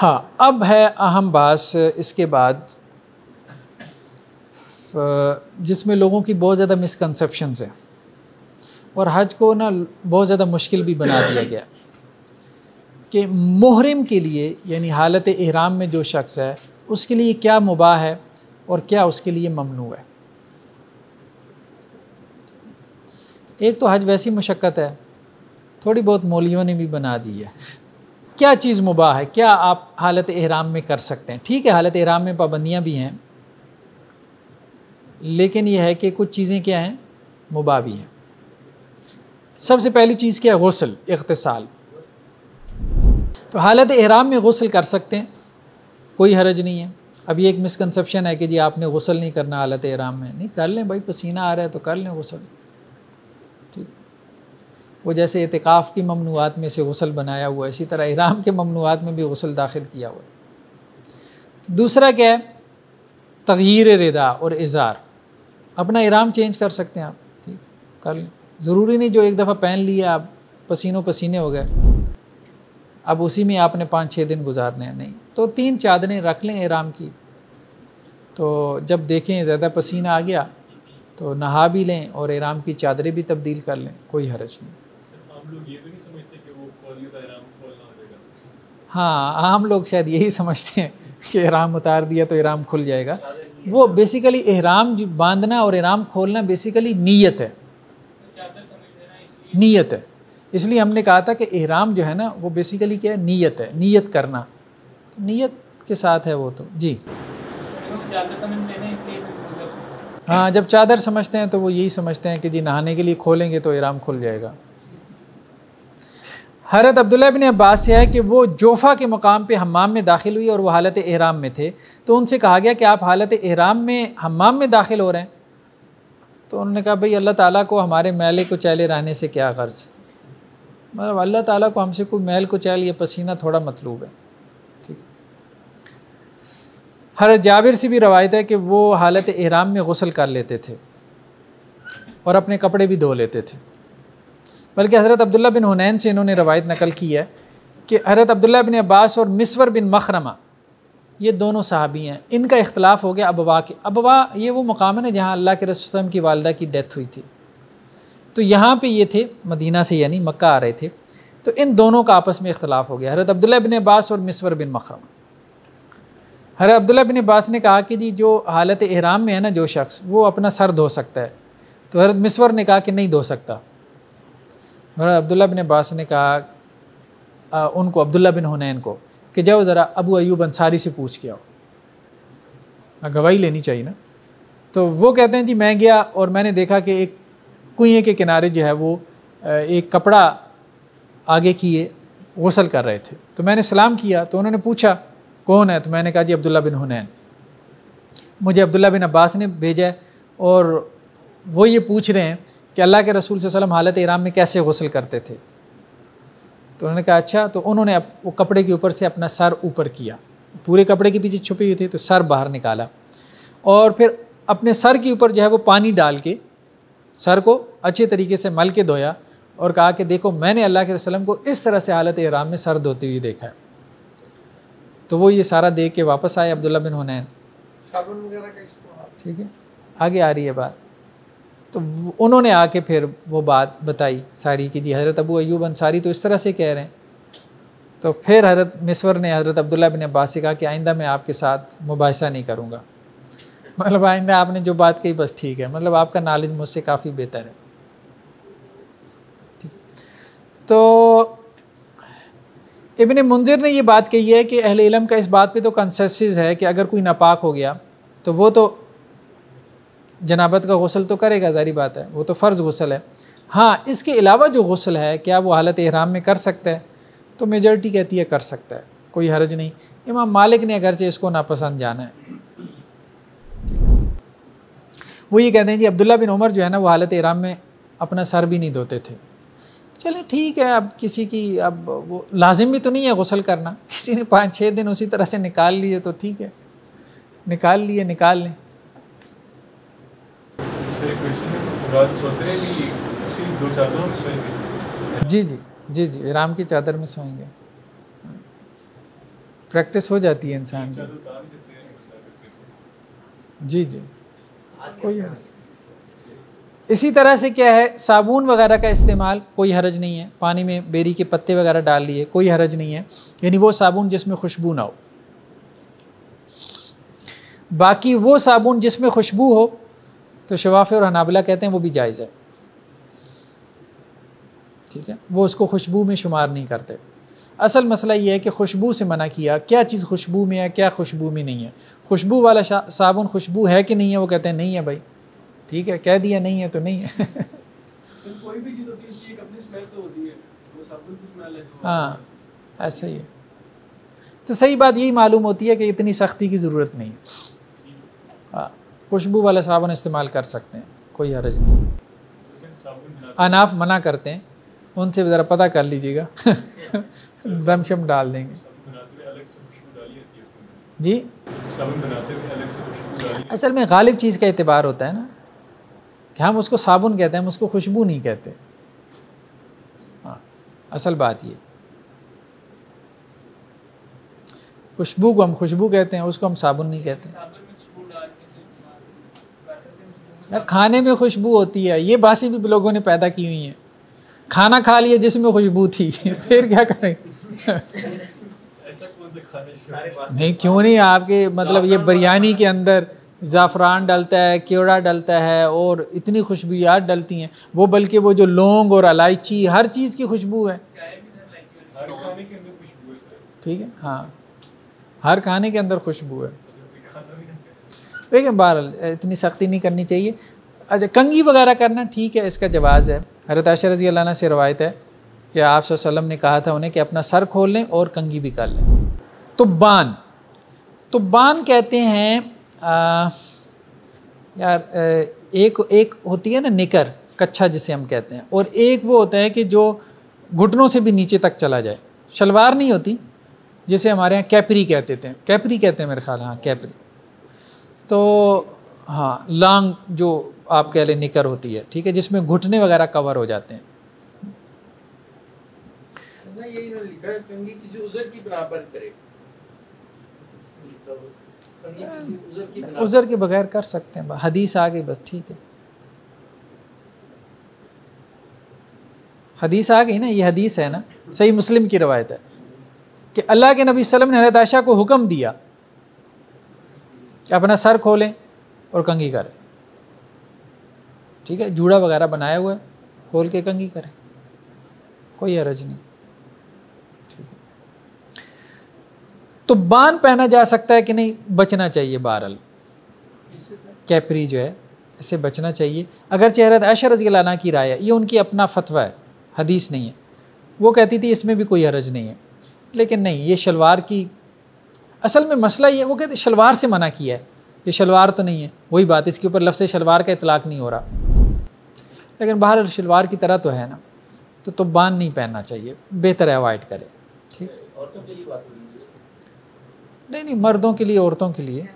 हाँ अब है अहम बास इसके बाद जिसमें लोगों की बहुत ज़्यादा मिसकनसप्शन है। और हज को ना बहुत ज़्यादा मुश्किल भी बना दिया गया। कि मुहरम के लिए, यानी हालत इहराम में जो शख्स है, उसके लिए क्या मुबाह है और क्या उसके लिए ममनू है? एक तो हज वैसी मशक्क़त है, थोड़ी बहुत मोलियों ने भी बना दी है। क्या चीज़ मुबाह है? क्या आप हालत एहराम में कर सकते हैं? ठीक है, हालत एहराम में पाबंदियाँ भी हैं, लेकिन यह है कि कुछ चीज़ें क्या हैं? मुबाह भी हैं। सबसे पहली चीज़ क्या है? गसल, इख्तसाल। तो हालत एहराम में गसल कर सकते हैं, कोई हरज नहीं है। अभी एक मिसकनसप्शन है कि जी आपने गसल नहीं करना हालत एहराम में। नहीं, कर लें भाई, पसीना आ रहा है तो कर लें गसल। वो जैसे एतकाफ़ की ममनुआत में से गसल बनाया हुआ है, इसी तरह इहराम के ममनुआत में भी गसल दाखिल किया हुआ है। दूसरा क्या है? तगीर रिदा और इज़ार। अपना इराम चेंज कर सकते हैं आप, ठीक कर लें। ज़रूरी नहीं जो एक दफ़ा पहन लिया आप, पसीनों पसीने हो गए। अब उसी में आपने पाँच छः दिन गुजारने हैं, नहीं। तो तीन चादरें रख लें इराम की। तो जब देखें ज़्यादा पसीना आ गया तो नहा भी लें और इराम की चादरें भी तब्दील कर लें, कोई हरज नहीं। हाँ आम लोग शायद यही समझते हैं कि इराम उतार दिया तो इराम खुल जाएगा। वो बेसिकली एहराम बांधना और इराम खोलना बेसिकली नीयत है। नीयत है। इसलिए हमने कहा था कि एहराम जो है ना, वो बेसिकली क्या है? नीयत है, नीयत करना। तो नीयत के साथ है वो तो। जी। हाँ जब चादर समझते हैं तो वो यही समझते हैं कि जी, नहाने के लिए खोलेंगे तो इराम खुल जाएगा। हरत अब्दुल्ला बिन अब्बास से है कि वो जोफ़ा के मकाम पे हमाम में दाखिल हुई और वो हालत एहराम में थे। तो उनसे कहा गया कि आप हालत एहराम में हमाम में दाखिल हो रहे हैं। तो उन्होंने कहा, भाई, अल्लाह ताला को हमारे मैले को चैले रहने से क्या गर्ज? मतलब अल्लाह ताला को हमसे कोई मैल को चैल या पसीना थोड़ा मतलूब है। ठीक हर जाबिर से भी रवायत है कि वो हालत एहराम में गसल कर लेते थे और अपने कपड़े भी धो लेते थे। बल्कि हज़रत अब्दुल्ला बिन हुनैन से इन्होंने रवायत नकल की है कि हज़रत अब्दुल्ला बिन अब्बास और मिसवर बिन मखरमा, ये दोनों सहाबी हैं। इनका इख्तलाफ हो गया अबवा के। अबवा ये वो मकाम है जहाँ अल्लाह के रसम की वालदा की डेथ हुई थी। तो यहाँ पे ये थे, मदीना से यानी मक्का आ रहे थे। तो इन दोनों का आपस में इख्तलाफ हो गया। हरत अब्दुल्ला बिन अब्बास और मिसवर बिन मखरमा। हर अब्दुल्ला बिन अब्बास ने कहा कि जी, जो हालत एहराम में है ना, जो शख्स, वो अपना सर धो सकता है। तो हरत मिसवर ने कहा कि नहीं धो सकता। अब्दुल्ला बिन अब्बास ने कहा आ, उनको अब्दुल्ला बिन हुनैन को कि जाओ ज़रा अबू अयूब अंसारी से पूछ के आओ। गवाही लेनी चाहिए ना? तो वो कहते हैं जी मैं गया और मैंने देखा कि एक कुएँ के किनारे जो है वो एक कपड़ा आगे किए गसल कर रहे थे। तो मैंने सलाम किया तो उन्होंने पूछा कौन है? तो मैंने कहा जी अब्दुल्ला बिन हुनैन। मुझे अब्दुल्ला बिन अब्बास ने भेजा और वो ये पूछ रहे हैं कि अल्लाह के रसूल वसल्लम हालत इराम में कैसे गसल करते थे? तो उन्होंने कहा अच्छा तो उन्होंने वो कपड़े के ऊपर से अपना सर ऊपर किया। पूरे कपड़े के पीछे छुपी हुई थी तो सर बाहर निकाला। और फिर अपने सर के ऊपर जो है वो पानी डाल के सर को अच्छे तरीके से मल के धोया और कहा कि देखो मैंने अल्लाह के वसल्लम को इस तरह से हालत इराम में सर धोते हुए देखा है। तो वो ये सारा देख के वापस आए अब्दुल्ला बिन हुनैन। ठीक है? आगे आ रही है बात। तो उन्होंने आके फिर वो बात बताई सारी कि जी, हज़रत अबू अयूब अंसारी तो इस तरह से कह रहे हैं। तो फिर हज़रत मिसवर ने हज़रत अब्दुल्ला बिन अब्बास से कहा कि आइंदा मैं आपके साथ मुबासा नहीं करूँगा। मतलब आइंदा आपने जो बात कही बस ठीक है मतलब आपका नॉलेज मुझसे काफ़ी बेहतर है। ठीक। तो इबन मुंजिर ने ये बात कही है कि अहल इलम का इस बात पे तो कंसेसिस है कि अगर कोई नापाक हो गया तो वो तो जनाबत का गसल तो करेगा, जारी बात है। वो तो फ़र्ज़ गसल है। हाँ इसके अलावा जो गसल है, क्या वो हालत एहराम में कर सकता है? तो मेजॉरिटी कहती है, कर सकता है। कोई हर्ज नहीं। इमाम मालिक ने अगरचे इसको नापसंद जाना है। वो ये कहते हैं जी अब्दुल्ला बिन उमर जो है ना, वो हालत एहराम में अपना सर भी नहीं धोते थे। चलें ठीक है, अब किसी की, अब वो लाजिम भी तो नहीं है गसल करना। किसी ने पाँच छः दिन उसी तरह से निकाल लिए तो ठीक है। निकाल लिए, निकाल लें। जी जी जी जी राम की चादर में सोएँगे। प्रैक्टिस हो जाती है इंसान की। जी जी। कोई इसी तरह से क्या है साबुन वगैरह का इस्तेमाल कोई हरज नहीं है। पानी में बेरी के पत्ते वगैरह डाल लिए कोई हरज नहीं है। यानी वो साबुन जिसमें खुशबू ना हो। बाकी वो साबुन जिसमें खुशबू हो तो शवाफ़ और हनाबला कहते हैं वो भी जायज़ है। ठीक है? वो उसको खुशबू में शुमार नहीं करते। असल मसला ये है कि खुशबू से मना किया क्या चीज़ खुशबू में है क्या खुशबू में नहीं है। खुशबू वाला साबुन खुशबू है कि नहीं है वो कहते हैं नहीं है भाई। ठीक है? कह दिया नहीं है तो नहीं है। तो हाँ ऐसा ही है। तो सही बात यही मालूम होती है कि इतनी सख्ती की ज़रूरत नहीं है। हाँ। खुशबू वाला साबुन इस्तेमाल कर सकते हैं, कोई हरज नहीं। अनाफ मना करते हैं, उनसे ज़रा पता कर लीजिएगा। दमशम डाल देंगे। जी? असल में गालिब चीज़ का एतबार होता है ना, कि हम उसको साबुन कहते हैं, हम उसको खुशबू नहीं कहते। हाँ असल बात ये। खुशबू को हम खुशबू कहते हैं, उसको हम साबुन नहीं कहते। खाने में खुशबू होती है। ये बासी भी लोगों ने पैदा की हुई है। खाना खा लिया जिसमें खुशबू थी। फिर क्या करें? नहीं क्यों नहीं? आपके मतलब ये बिरयानी के अंदर ज़ाफ़रान डलता है केवड़ा डलता है और इतनी खुशबूयात डलती हैं। वो बल्कि वो जो लौंग और इलायची हर चीज़ की खुशबू है। ठीक है? हाँ। हर खाने के अंदर खुशबू है। देखिए बहरहाल इतनी सख्ती नहीं करनी चाहिए। अच्छा कंगी वगैरह करना ठीक है इसका जवाज़ है। हरत आशर रज़ी अल्लाह से रवायत है कि आप वसल्लम ने कहा था उन्हें कि अपना सर खोल लें और कंगी भी कर लें। तो बान तो बान कहते हैं आ, यार एक एक होती है ना निकर कच्छा जिसे हम कहते हैं और एक वो होता है कि जो घुटनों से भी नीचे तक चला जाए। शलवार नहीं होती जिसे हमारे यहाँ कैपरी कहते थे। कैपरी कहते हैं मेरे ख्याल हाँ कैपरी। तो हाँ लांग जो आप कह लें निकर होती है ठीक है जिसमें घुटने वगैरह कवर हो जाते हैं। उज़र के बगैर कर सकते हैं हदीस आ गई बस ठीक है। हदीस आ गई ना ये हदीस है ना सही मुस्लिम की रवायत है कि अल्लाह के नबी वसल्लम ने हज़रत आयशा को हुक्म दिया अपना सर खोलें और कंगी करें। ठीक है? जूड़ा वगैरह बनाया हुआ है, खोल के कंगी करें। कोई हरज नहीं। ठीक है? तो बान पहना जा सकता है कि नहीं? बचना चाहिए बारल। कैपरी जो है इससे बचना चाहिए। अगर चेहरत ऐशर रज़ी लाना की राय है, ये उनकी अपना फतवा है, हदीस नहीं है। वो कहती थी, इसमें भी कोई हरज नहीं है। लेकिन नहीं, ये शलवार की असल में मसला ये वो कहते शलवार से मना किया है। ये शलवार तो नहीं है। वही बात इसके ऊपर लफ्ज़ शलवार का इतलाक़ नहीं हो रहा। लेकिन बाहर शलवार की तरह तो है ना। तो तो बान नहीं पहनना चाहिए बेहतर है अवॉइड करें। ठीक? औरतों के लिए बात है नहीं नहीं मर्दों के लिए औरतों के लिए।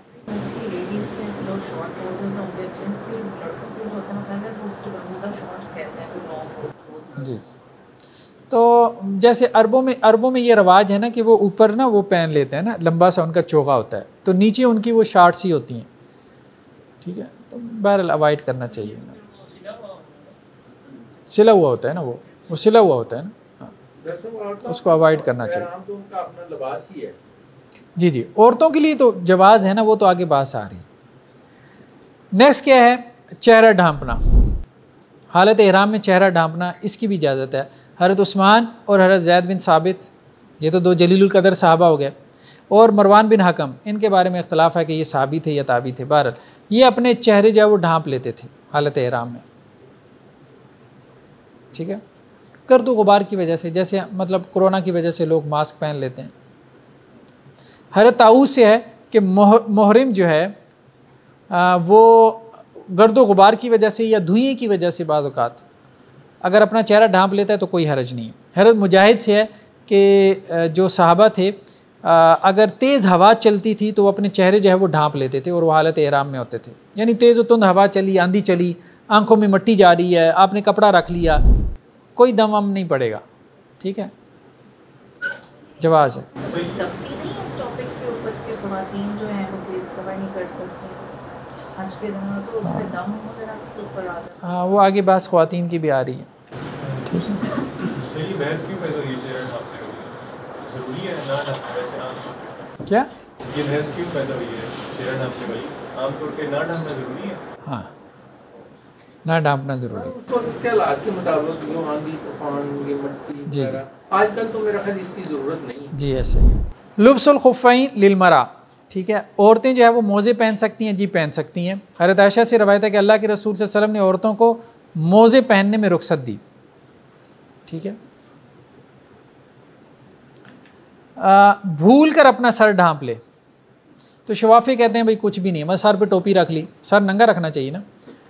तो जैसे अरबों में अरबों में ये रवाज है ना कि वो ऊपर ना वो पहन लेते हैं ना लंबा सा उनका चोगा होता है। तो नीचे उनकी वो शार्ट्स ही होती हैं। ठीक है? तो बहरहाल अवॉइड करना चाहिए। ना सिला हुआ होता है ना वो वो सिला हुआ होता है ना। हाँ। उसको अवॉइड करना चाहिए। जी जी। औरतों के लिए तो जवाज़ है ना वो तो आगे बात आ रही नेक्स्ट क्या है? चेहरा ढांपना। हालत एहराम में चेहरा ढांपना इसकी भी इजाज़त है। हरत उस्मान और हरत जैद बिन साबित ये तो दो जलील कदर साहबा हो गए। और मरवान बिन हकम इनके बारे में इख्तलाफ है कि ये साबी थे या ताबी थे बहरल ये अपने चेहरे जो है वो ढांप लेते थे हालत एहराम में। ठीक है? गर्द गुबार की वजह से जैसे मतलब कोरोना की वजह से लोग मास्क पहन लेते हैं। हरत ताऊ से है कि मोहरम जो है आ, वो गर्द गुबार की वजह से या धुएँ की वजह से बाज़ात अगर अपना चेहरा ढांप लेता है तो कोई हरज नहीं। है हरत मुजाहिद से है कि जो साहबा थे अगर तेज़ हवा चलती थी तो वो अपने चेहरे जो है वो ढांप लेते थे और वो हालत एराम में होते थे। यानी तेज़ तुंद हवा चली आंधी चली आँखों में मट्टी जा रही है आपने कपड़ा रख लिया कोई दम वम नहीं पड़ेगा। ठीक है? जवाज़ है। के दिनों तो उसमें दम वगैरह हाँ वो आगे बास खुवातीन की भी आ रही है। सही बहस क्यों पैदा हुई? चेहरा ढांपने वाली ज़रूरी है ना ना क्या? ये बहस क्यों पैदा हुई है? चेहरा ढांपने वाली आमतौर पे ना ढांपना ज़रूरी है? हाँ। ना ढांपना ज़रूरी। उस वक्त के हालात के मुताबिक जो आंधी तूफ़ान ये मट्टी जी। आजकल तो मेरा ख्याल इसकी ज़रूरत नहीं जी ऐसे। लुब्सुलखफ़ैन लिलमरा ठीक है? औरतें जो है वो मोज़े पहन सकती हैं, जी पहन सकती हैं। हरत आयशा से रवायत है कि अल्लाह के रसूल अलैहि ने औरतों को मोज़े पहनने में रुख्सत दी। ठीक है? भूल कर अपना सर ढांप ले। तो शवाफ़ी कहते हैं, भाई, कुछ भी नहीं है। मैं सर पे टोपी रख ली। सर नंगा रखना चाहिए ना?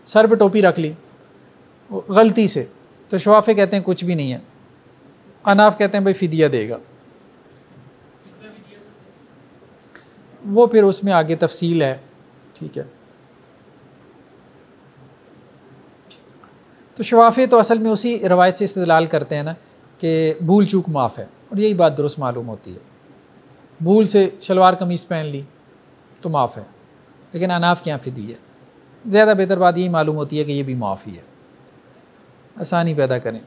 सर पे टोपी रख ली। गलती से। तो शवाफ़ी कहते हैं, कुछ भी नहीं है। अनाफ कहते हैं, भाई, फिदिया देगा। वो फिर उसमें आगे तफसील है, ठीक है। तो शवाफ़ी तो असल में उसी रवायत से इस्तलाल करते हैं ना कि भूल चूक माफ़ है, और यही बात दुरुस्त मालूम होती है। भूल से शलवार कमीज़ पहन ली तो माफ़ है, लेकिन अनाफ क्या फिदी है? ज़्यादा बेहतर बात यही मालूम होती है कि ये भी माफ़ी है आसानी पैदा करें,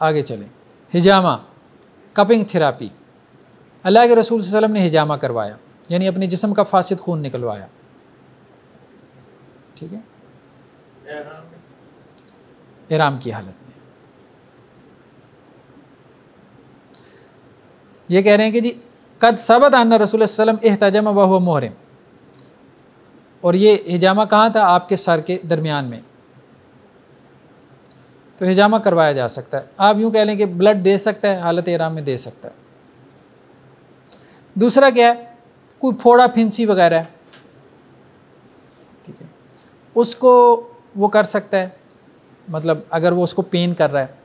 आगे चलें। हिजामा, कपिंग थेरापी। अल्लाह के रसूल वसल्लम ने हिजामा करवाया। यानी अपने जिसम का फासिद खून निकलवाया। ठीक है? एहराम में। इराम की हालत में। ये कह रहे हैं कि जी, कद सबत आना रसूल वसल्लम एहतजम वह मोहरम। और ये हिजामा कहाँ था? आपके सर के दरमियान में। तो हिजामा करवाया जा सकता है। आप यूँ कह लें कि ब्लड दे सकता है, हालत एराम में दे सकता है। दूसरा क्या है? कोई फोड़ा फिंसी वगैरह। ठीक है। उसको वो कर सकता है। मतलब अगर वो उसको पेन कर रहा है।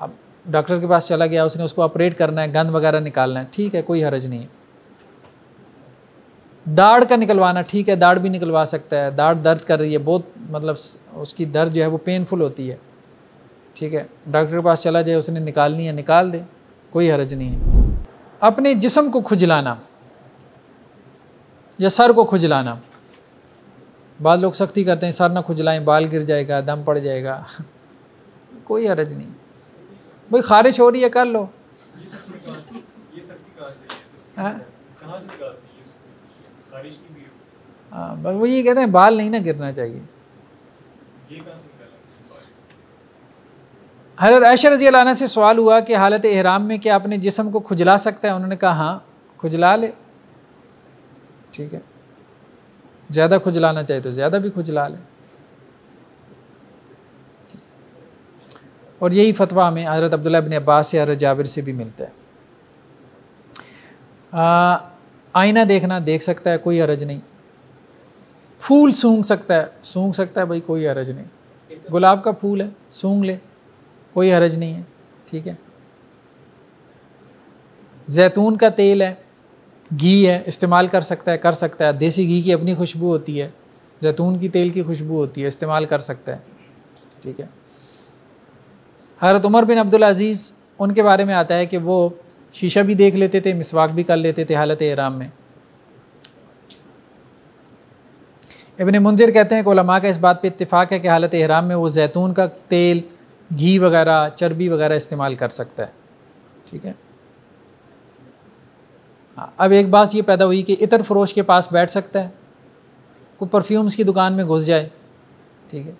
अब डॉक्टर के पास चला गया, उसने उसको ऑपरेट करना है गंद वगैरह निकालना है। ठीक है, कोई हरज नहीं है। दाढ़ का निकलवाना, ठीक है, दाढ़ भी निकलवा सकता है। दाढ़ दर्द कर रही है, बहुत मतलब उसकी दर्द जो है वो पेनफुल होती है। ठीक है डॉक्टर के पास चला जाए, उसने निकालनी है, निकाल दे, कोई हरज नहीं है। अपने जिसम को खुजलाना। या सर को खुजलाना। बाद लोग सख्ती करते हैं, सर ना खुजलाएँ, बाल गिर जाएगा, दम पड़ जाएगा। कोई हरज नहीं। भाई खारिश हो रही है, कर लो। हाँ? है वो ये कहते हैं, बाल नहीं ना गिरना चाहिए। हज़रत आयशा रज़ी अन्हा से सवाल हुआ कि हालत एहराम में क्या अपने जिसम को खुजला सकता है? उन्होंने कहा हाँ खुजला ले। ठीक है? ज़्यादा खुजलाना चाहिए तो ज़्यादा भी खुजला ले और यही फतवा हमें हज़रत अब्दुल्ला बिन अब्बास से हज़रत जाबिर से भी मिलता है। आईना देखना देख सकता है, कोई हरज नहीं। फूल सूंघ सकता है, सूंघ सकता है भाई, कोई हरज नहीं। गुलाब का फूल है, सूंघ ले, कोई हरज नहीं है, ठीक है? जैतून का तेल है घी है इस्तेमाल कर सकता है कर सकता है। देसी घी की अपनी खुशबू होती है जैतून की तेल की खुशबू होती है इस्तेमाल कर सकता है। ठीक है? हज़रत उमर बिन अब्दुल अज़ीज़ उनके बारे में आता है कि वो शीशा भी देख लेते थे मिसवाक भी कर लेते थे हालत एराम में। इबन मुंजिर कहते हैं कोलमा का इस बात पे इत्तेफाक है कि हालत एहराम में वो जैतून का तेल घी वगैरह चर्बी वगैरह इस्तेमाल कर सकता है। ठीक हाँ, अब एक बात ये पैदा हुई कि इतर फरोश के पास बैठ सकता है, कोई परफ्यूम्स की दुकान में घुस जाए, ठीक है?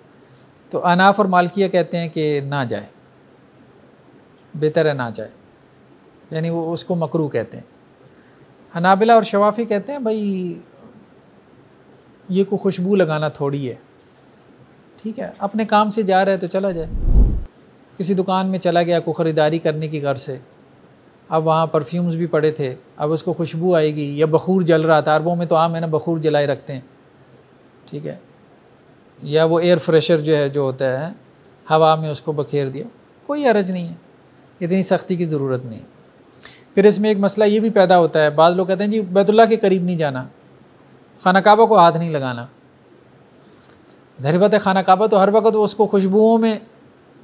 तो अनाफ और मालकिया कहते हैं कि ना जाए, बेहतर है ना जाए, यानी वो उसको मकरू कहते हैं। हनाबिला और शवाफ़ी कहते हैं, भाई, ये को खुशबू लगाना थोड़ी है, ठीक है? अपने काम से जा रहा है तो चला जाए, किसी दुकान में चला गया को ख़रीदारी करने की घर से अब वहाँ परफ्यूम्स भी पड़े थे। अब उसको खुशबू आएगी, या बखूर जल रहा था। अरबों में तो आम है ना, बखूर जलाए रखते हैं। ठीक है? या वो एयर फ्रेशर जो है, जो होता है, हवा में उसको बखेर दिया। कोई अरज नहीं है। इतनी सख्ती की ज़रूरत नहीं। फिर इसमें एक मसला ये भी पैदा होता है। बाद लोग कहते हैं, जी बैतुल्ला के करीब नहीं जाना। खाना काबा को हाथ नहीं लगाना। ज़ाहिर है, खाना काबा तो हर वक्त उसको खुशबुओं में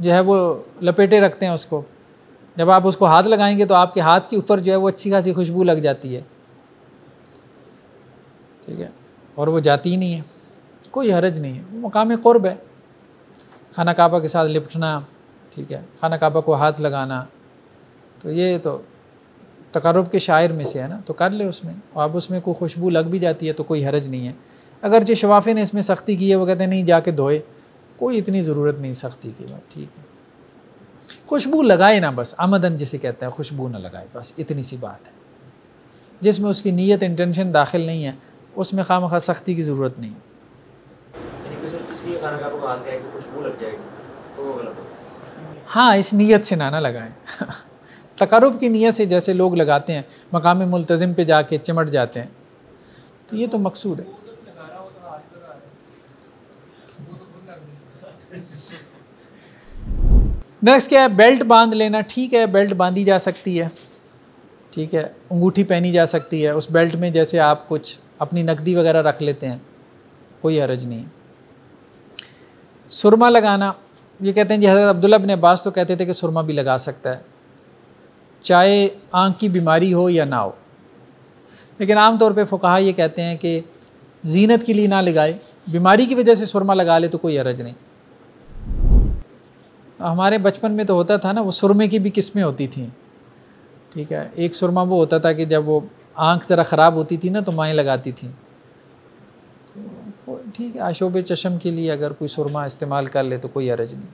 जो है, वो लपेटे रखते हैं उसको। जब आप उसको हाथ लगाएँगे तो आपके हाथ के ऊपर जो है वो अच्छी खासी खुशबू लग जाती है। ठीक है? और वो जाती ही नहीं है। कोई हरज नहीं है। वो मकाम क़ुरब है। खाना काबा के साथ लिपटना, ठीक है? खाना काबा को हाथ लगाना। तो ये तो तकरब के शायर में से है ना? तो कर ले उसमें। और अब उसमें कोई खुशबू लग भी जाती है तो कोई हरज नहीं है। अगर जो शवाफ़े ने इसमें सख्ती की है, वो कहते हैं, नहीं, जाके धोए। कोई इतनी ज़रूरत नहीं सख्ती की। बात ठीक है? खुशबू लगाए ना बस आमदन जिसे कहते हैं खुशबू ना लगाए बस इतनी सी बात है। जिसमें उसकी नीयत इंटेंशन दाखिल नहीं है उसमें खाम खा सख्ती की ज़रूरत नहीं है। तो होगा हाँ। इस नीयत से ना ना लगाएँ। तकरब की नीयत से जैसे लोग लगाते हैं मकाम मुलतज़म पे जाके चिमट जाते हैं तो ये तो मकसूद है। नेक्स्ट क्या है? बेल्ट बाँध लेना, ठीक है बेल्ट बांधी जा सकती है। ठीक है, अंगूठी पहनी जा सकती है। उस बेल्ट में जैसे आप कुछ अपनी नकदी वगैरह रख लेते हैं, कोई हरज नहीं। सुरमा लगाना, ये कहते हैं जी, हज़रत अब्दुल्ला बिन अब्बास तो कहते थे कि सुरमा भी लगा सकता है। चाहे आँख की बीमारी हो या ना हो। लेकिन आम तौर पे फुकाहा ये कहते हैं कि जीनत के लिए ना लगाए। बीमारी की वजह से सुरमा लगा ले तो कोई हरज नहीं। हमारे बचपन में तो होता था ना, वो सुरमे की भी किस्में होती थी। ठीक है, एक सुरमा वो होता था कि जब वो आँख ज़रा ख़राब होती थी ना तो माएँ लगाती थी। तो ठीक है आशोब चशम के लिए अगर कोई सुरमा इस्तेमाल कर ले तो कोई हरज नहीं।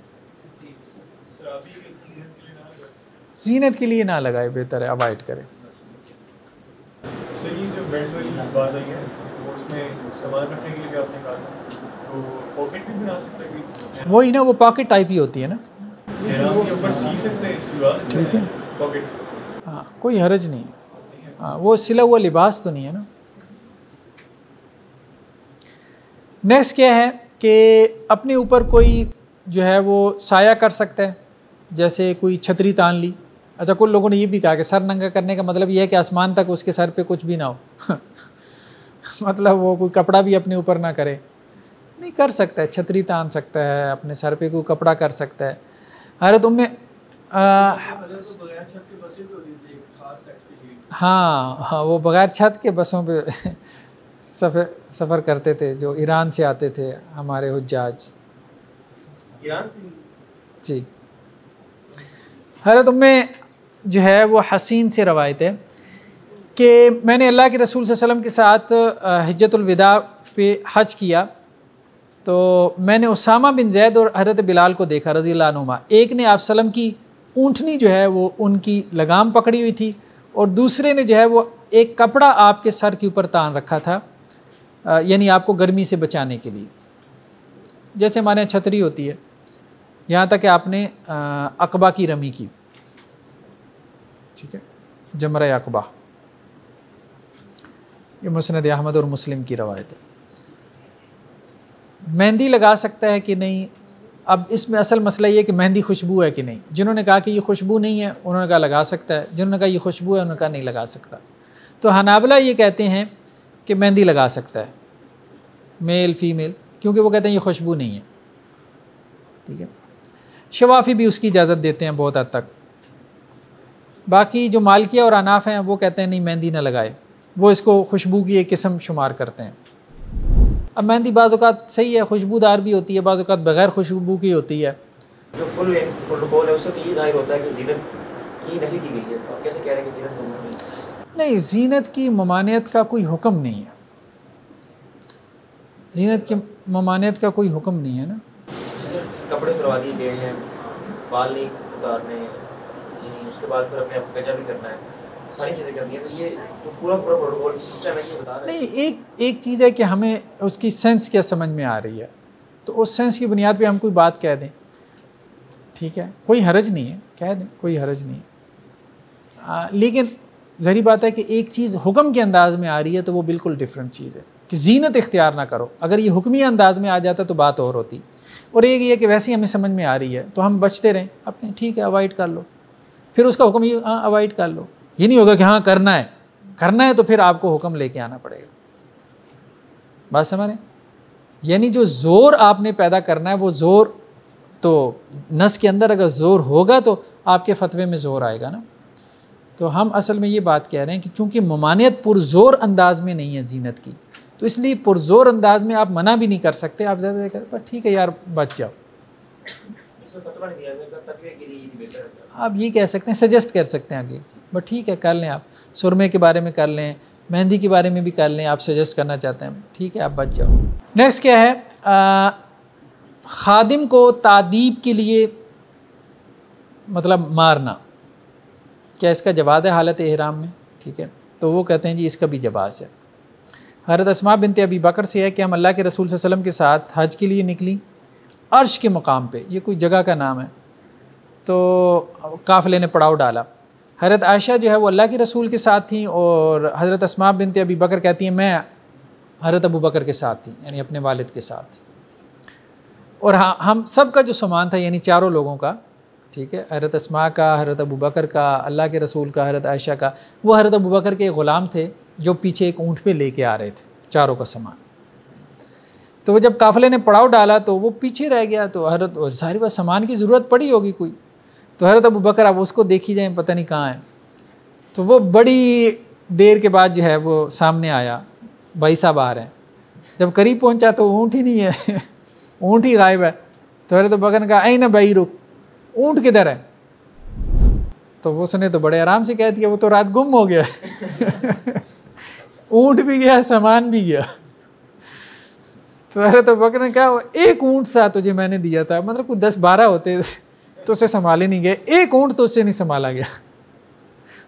जीनत के लिए ना लगाए, बेहतर है, अवॉइड करें। ये जो बेल्ट वाली बात आई है, वो उसमें सामान रखने के लिए भी आपने कहा था। तो हैं कोई? वही ना वो पॉकेट टाइप ही होती है ना? हैं ठीक है। हाँ कोई हरज नहीं। हाँ वो सिला हुआ लिबास तो नहीं है ना? नेक्स्ट क्या है कि अपने ऊपर कोई जो है वो साया कर सकता है? जैसे कोई छतरी तान ली। अच्छा कुछ लोगों ने ये भी कहा कि सर नंगा करने का मतलब ये है कि आसमान तक उसके सर पे कुछ भी ना हो। मतलब वो कोई कपड़ा भी अपने ऊपर ना करे। नहीं कर सकता है छतरी तान सकता है अपने सर पे को कपड़ा कर सकता है। अरे तुम में आ, हाँ हाँ वो बगैर छत के बसों पे सफ़र सफ़र करते थे जो ईरान से आते थे हमारे हुज्जाज। ईरान से? जी। हरत में जो है वो हसीन से रवायत है कि मैंने अल्लाह के रसूल वसल्लम के साथ हजतुलविदा पे हज किया। तो मैंने उसामा बिन जैद और हरत बिलाल को देखा रज़ी नुमा एक ने आप सलम की ऊँटनी जो है वो उनकी लगाम पकड़ी हुई थी और दूसरे ने जो है वो एक कपड़ा आपके सर के ऊपर तान रखा था यानी आपको गर्मी से बचाने के लिए। जैसे हमारे यहाँ छतरी होती है, यहाँ तक आपने अकबा की रमी की। ठीक है? जमरा अकबा। ये मुसनद अहमद और मुस्लिम की रवायत है। मेहंदी लगा सकता है कि नहीं? अब इसमें असल मसला ये कि मेहंदी खुशबू है कि नहीं? जिन्होंने कहा कि ये खुशबू नहीं है, उन्होंने कहा लगा सकता है। जिन्होंने कहा ये खुशबू है, उन्होंने कहा नहीं लगा सकता। तो हनाबला ये कहते हैं कि मेहंदी लगा सकता है, मेल, फीमेल, क्योंकि वो कहते हैं ये खुशबू नहीं है। ठीक है? शवाफ़ी भी उसकी इजाज़त देते हैं बहुत हद तक। बाकी जो मालकिया और अनाफ हैं, वो कहते हैं, नहीं, मेहंदी ना लगाए। वो इसको खुशबू की एक किस्म शुमार करते हैं। अब मेहंदी बाज़ात सही है खुशबूदार भी होती है बाज़ात बग़ैर खुशबू की होती है। जो फुल प्रोटोकॉल है उससे तो ये ज़ाहिर होता है कि जीनत की नफी की गई है। आप कैसे कह रहे हैं कि जीनत नहीं नहीं जीनत की ममानियत का कोई हुक्म नहीं है। जीनत की ममानियत का कोई हुक्म नहीं है ना। कपड़े उतरवा दिए गए हैं बाल नहीं उतारने उसके बाद फिर अपने आप को गजा भी करना है। सारी चीज़ें करनी है तो ये जो पूरा पूरा प्रोटोकॉल की सिस्टम है ये बता रहा नहीं एक एक चीज़ है कि हमें उसकी सेंस क्या समझ में आ रही है। तो उस सेंस की बुनियाद पे हम कोई बात कह दें। ठीक है? कोई हरज नहीं है कह दें कोई हरज नहीं है। आ, लेकिन जहरी बात है कि एक चीज़ हुक्म के अंदाज में आ रही है तो वो बिल्कुल डिफरेंट चीज़ है। कि जीनत इख्तियार ना करो। अगर ये हुक्मी अंदाज में आ जाता तो बात और होती। और एक ये कि वैसे ही हमें समझ में आ रही है तो हम बचते रहें। अपने ठीक है अवॉइड कर लो। फिर उसका हुक्म ये हाँ अवॉइड कर लो। ये नहीं होगा कि हाँ करना है। करना है तो फिर आपको हुक्म लेके आना पड़ेगा। बात समझ रहे यानी जो ज़ोर आपने पैदा करना है वो ज़ोर तो नस के अंदर अगर ज़ोर होगा तो आपके फतवे में ज़ोर आएगा ना। तो हम असल में ये बात कह रहे हैं कि चूँकि ममानियत पुरज़ोर अंदाज में नहीं है जीनत की तो इसलिए पुरजोर अंदाज में आप मना भी नहीं कर सकते आप ज़्यादा कर पर ठीक है यार बच जाओ। आप ये कह सकते हैं सजेस्ट कर सकते हैं आगे। बट ठीक है, कर लें आप। सुरमे के बारे में कर लें, मेहंदी के बारे में भी कर लें, आप सजेस्ट करना चाहते हैं। ठीक है, आप बच जाओ। नेक्स्ट क्या है? खादिम को तादीब के लिए मतलब मारना। क्या इसका जवाब है हालत एहराम में? ठीक है तो वो कहते हैं जी, इसका भी जवाब है। हरत असमा बिनते अभी बकर से है कि हम अल्लाह के रसूल वसल्लम के साथ हज के लिए निकली, अर्श के मकाम पे, ये कोई जगह का नाम है तो काफ़िले ने पड़ाव डाला। हज़रत आयशा जो है वो अल्लाह के रसूल के साथ थी और हज़रत असमा बिनते अभी बकर कहती हैं, मैं हज़रत अबू बकर के साथ थी, यानी अपने वालिद के साथ और हाँ हम सब का जो सामान था, यानी चारों लोगों का, ठीक है, हज़रत असमा का, हज़रत अबू बकर का, अल्लाह के रसूल का, हज़रत आयशा का, वो हज़रत अबू बकर के ग़ुलाम थे, जो पीछे एक ऊँट पे लेके आ रहे थे, चारों का सामान। तो जब काफ़िले ने पड़ाव डाला तो वो पीछे रह गया तो हरत सारी बात सामान की ज़रूरत पड़ी होगी कोई? तो हरत अबू बकर अब उसको देखी जाए, पता नहीं कहाँ है। तो वो बड़ी देर के बाद जो है वो सामने आया, भाई साहब आ रहे हैं। जब करीब पहुँचा तो ऊँट ही नहीं है, ऊँट ही गायब है। तो हरत अबू बकर ने कहा आई ना भाई, रुक। ऊँट किधर है? तो वो उसने तो बड़े आराम से कह दिया, वो तो रात गुम हो गया। ऊँट भी गया, सामान भी गया। तो अरे तो बकर ने कहा, एक ऊँट था तुझे मैंने दिया था। मतलब कुछ दस बारह होते तो उसे संभाले नहीं गए। एक ऊँट तो उससे नहीं संभाला गया।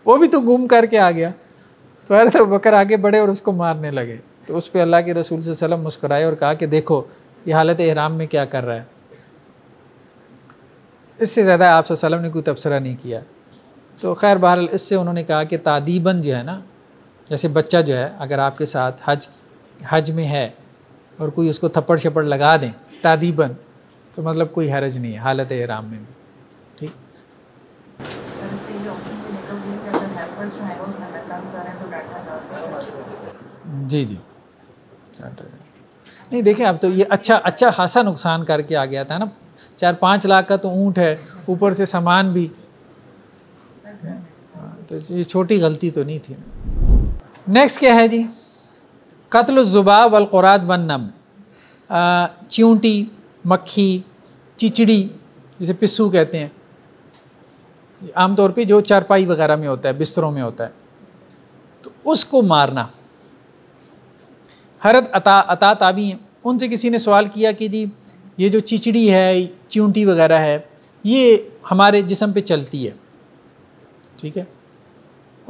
वो भी तो घूम करके आ गया। तो अरे तो बकर आगे बढ़े और उसको मारने लगे। तो उस पर अल्लाह के रसूल से सलम मुस्कराए और कहा कि देखो, ये हालत एहराम में क्या कर रहा है। इससे ज़्यादा आप ने कोई तबसरा नहीं किया। तो खैर बहरहाल, इससे उन्होंने कहा कि तादीबन जो है ना, जैसे बच्चा जो है, अगर आपके साथ हज हज में है और कोई उसको थप्पड़ शप्पड़ लगा दें, तादीबन तो मतलब कोई हरज नहीं है हालत एहराम में भी ठीक सर इससे ये ऑप्शन भी निकल गई कि अगर हेल्पर्स जो हैं वो घर में काम कर रहे हैं तो बैठा जा सकता है जी जी। नहीं देखें अब तो ये अच्छा अच्छा खासा नुकसान करके आ गया था ना। चार पाँच लाख का तो ऊँट है ऊपर से सामान भी। हाँ, तो ये छोटी गलती तो नहीं थी। नेक्स्ट क्या है जी? कत्ल ज़ुबा वलक़ुरात वन नम। चिंटी मक्खी चिचड़ी जिसे पिस्सू कहते हैं। आमतौर पे जो चारपाई वगैरह में होता है बिस्तरों में होता है तो उसको मारना। हरत अता अता ताबी हैं उनसे किसी ने सवाल किया कि जी, ये जो चिचड़ी है, चिंटी वगैरह है, ये हमारे जिसम पे चलती है। ठीक है?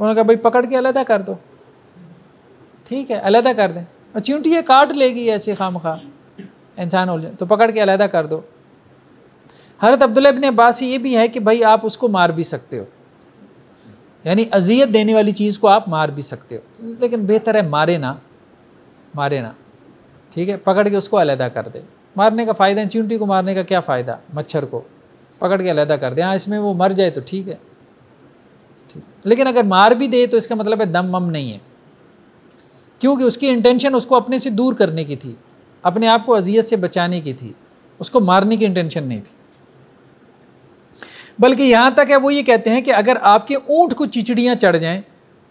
उन्होंने कहा, भाई, पकड़ के अलहदा कर दो। ठीक है, अलहदा कर दें। और चिंटी ये काट लेगी ऐसे खाम खा इंसान हो जाए तो पकड़ के अलहदा कर दो। हरत अब्दुल्ला इबन अब्बास ये भी है कि, भाई, आप उसको मार भी सकते हो। यानी अजियत देने वाली चीज़ को आप मार भी सकते हो। लेकिन बेहतर है मारे ना। मारे ना। ठीक है? पकड़ के उसको अलहदा कर दे। मारने का फ़ायदा, चींटी को मारने का क्या फ़ायदा? मच्छर को। पकड़ के अलहदा कर दे। हाँ इसमें वो मर जाए तो ठीक है। ठीक। लेकिन अगर मार भी दे तो इसका मतलब है दम मम नहीं है। क्योंकि उसकी इंटेंशन उसको अपने से दूर करने की थी। अपने आप को अजियत से बचाने की थी। उसको मारने की इंटेंशन नहीं थी। बल्कि यहाँ तक है, वो ये कहते हैं कि अगर आपके ऊँट को चिचड़ियाँ चढ़ जाएँ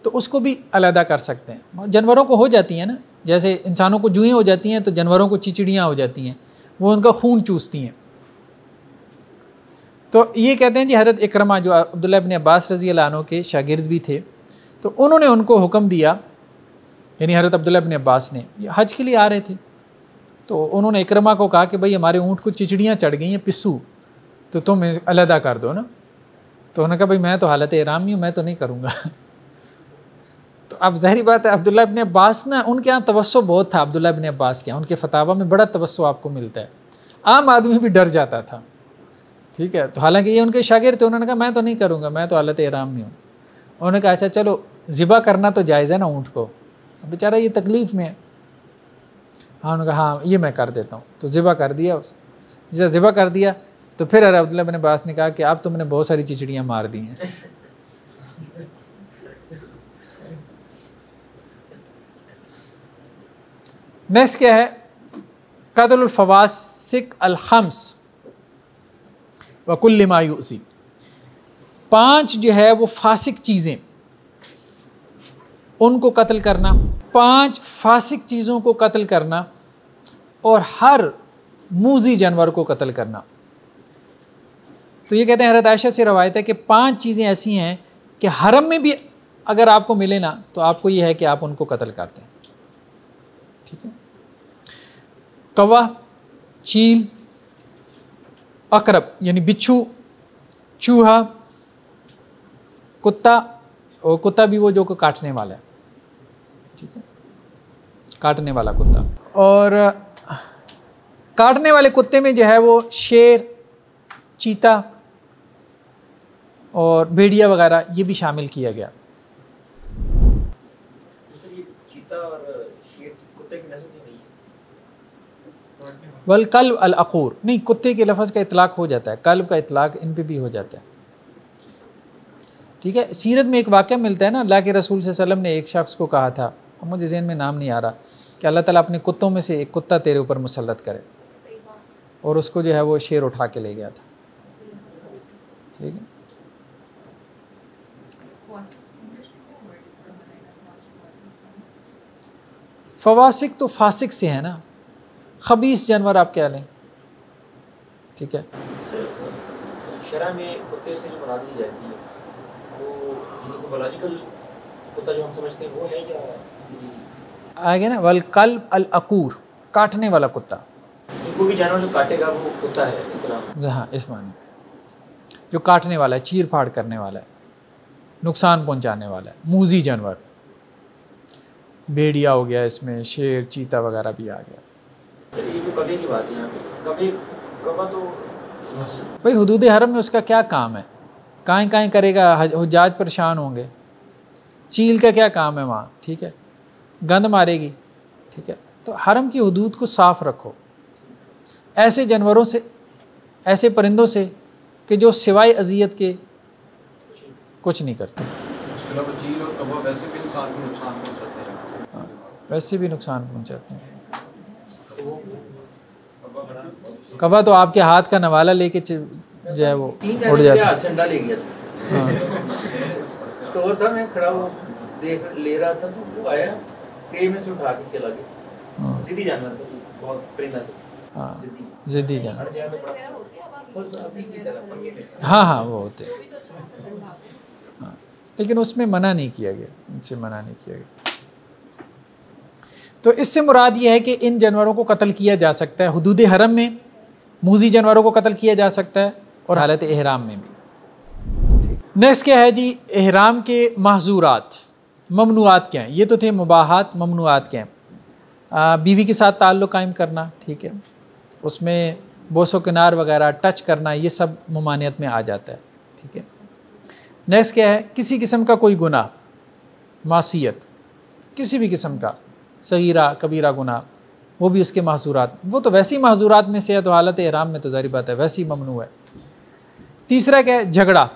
तो उसको भी अलहदा कर सकते हैं। जानवरों को हो जाती हैं ना? जैसे इंसानों को जुएँ हो जाती हैं तो जानवरों को चिचड़ियाँ हो जाती हैं। वो उनका खून चूसती हैं। तो ये कहते हैं जी, हज़रत इक्रमा, जो अब्दुल्ला इबन अब्बास रज़ी अल्लाह के शागिर्द भी थे तो उन्होंने उनको हुक्म दिया, यानी हज़रत अब्दुल्ला इबन अब्बास ने हज के लिए आ रहे थे। तो उन्होंने इकरमा को कहा कि भाई, हमारे ऊँट को चिचड़ियाँ चढ़ गई हैं, पिस्सू तो तुम अलहदा कर दो ना। तो उन्होंने कहा, भाई, मैं तो हालत आराम ही हूँ, मैं तो नहीं करूँगा। तो अब जहरी बात है, अब्दुल्ला इबन अब्बास ना, उनके यहाँ तवस्सो बहुत था, अब्दुल्ला इबन अब्बास के उनके फतावा में बड़ा तवस्सो आपको मिलता है। आम आदमी भी डर जाता था। ठीक है? तो हालाँकि ये उनके शागिर थे, उन्होंने कहा, मैं तो नहीं करूँगा, मैं तो हालत इराम में हूँ। उन्होंने कहा अच्छा चलो, ज़िबा करना तो जायज़ है ना ऊँट को। बेचारा ये तकलीफ़ में है। हाँ उन्होंने कहा हाँ ये मैं कर देता हूँ। तो ज़िबा कर दिया जैसे ज़िबा कर दिया तो फिर अरे अब्दुल्ला बिन अब्बास ने कहा कि आप तुमने बहुत सारी चिचड़ियाँ मार दी हैं। नेक्स्ट क्या है? कतलफवासिक अलहम्स वकुल्ल मायूसी पाँच जो है वो फासिक चीज़ें। उनको कत्ल करना, पाँच फासिक चीज़ों को कत्ल करना, और हर मूजी जानवर को कत्ल करना। तो ये कहते हैं हरत आयशा से रवायत है कि पाँच चीज़ें ऐसी हैं कि हरम में भी अगर आपको मिले ना तो आपको ये है कि आप उनको कत्ल करते हैं। ठीक है? कवा चील, अकरब, यानी बिच्छू, चूहा, कुत्ता, और कुत्ता भी वो जो को काटने वाला है। ठीक है? काटने वाला कुत्ता। और, काटने वाले कुत्ते में जो है वो शेर, चीता और भेड़िया वगैरह ये भी शामिल किया गया जैसे ये चीता और शेर कुत्ते की नस्ल से नहीं है वल कल्ब नहीं, कुत्ते के लफ्ज़ का इतलाक़ हो जाता है। कल्ब का इतलाक़ इन पर भी हो जाता है। ठीक है? सीरत में एक वाक़ मिलता है ना, अल्लाह के रसूल वसल्लम ने एक शख्स को कहा था, और मुझे जहन में नाम नहीं आ रहा, कि अल्लाह ताला अपने कुत्तों में से एक कुत्ता तेरे ऊपर मुसलत करे, और उसको जो है वो शेर उठा के ले गया था। ठीक है? फवासिक तो फासिक से है ना। खबीस जानवर आप क्या लें? ठीक है। शरा में कुत्ते से जो मुराद ली जाती है वो बायोलॉजिकल कुत्ता जो हम समझते हैं वो है या आगे ना वल कल्ब अल अकूर काटने वाला कुत्ता। कोई भी जानवर जो काटेगा वो कुत्ता है इस तरह। हाँ इस माने जो काटने वाला है चीर फाड़ करने वाला है नुकसान पहुँचाने वाला है मूजी जानवर। भेड़िया हो गया इसमें शेर चीता वगैरह भी आ गया। सर ये जो कबे की बात है यहाँ पे कबे कबा तो भाई हदूद हरम में उसका क्या काम है? काएँ काएँ करेगा? हज- हुज्जाज परेशान होंगे। चील का क्या काम है वहाँ? ठीक है। गंद मारेगी। ठीक है। तो हरम की हदूद को साफ़ रखो। ऐसे जानवरों से ऐसे परिंदों से कि जो सिवाय अजियत के कुछ नहीं करते। कौवा वैसे भी नुकसान पहुँचाते हैं हाँ, वैसे भी नुकसान पहुंचाते हैं कबा तो आपके हाथ का नवाला लेके जो है वो उड़ जाता हाथ है। से ले गया था हाँ, स्टोर था मैं खड़ा वो देख ले रहा था तो वो आया ट्रे में से उठा के चला गया। हाँ, जिद्दी जानवर सर बहुत परिंदा से। हाँ। जिद्दी जानवर। हैं। हाँ। वो होते हैं। हाँ। लेकिन उसमें मना नहीं किया गया। इनसे मना नहीं किया गया। तो इससे मुराद ये है कि इन जानवरों को कत्ल किया जा सकता है। हदूद हरम में, मूजी जानवरों को कत्ल किया जा सकता है और हालत एहराम में भी। नेक्स्ट क्या है जी? एहराम के महजूरात, ममनुआत क्या हैं? ये तो थे मुबाहत, ममनुआत क्या हैं? बीवी के साथ ताल्लुक़ कायम करना, ठीक है। उसमें बोसो किनार वगैरह टच करना, ये सब ममानियत में आ जाता है, ठीक है। नेक्स्ट क्या है? किसी किस्म का कोई गुनाह मासीत किसी भी किस्म का। सगीरा, कबीरा गुना वो भी उसके महजूरात। वो तो वैसी महजूरात में से है तो हालत एहराम में तो जारी बात है, वैसी ममनू है। तीसरा क्या है? झगड़ा।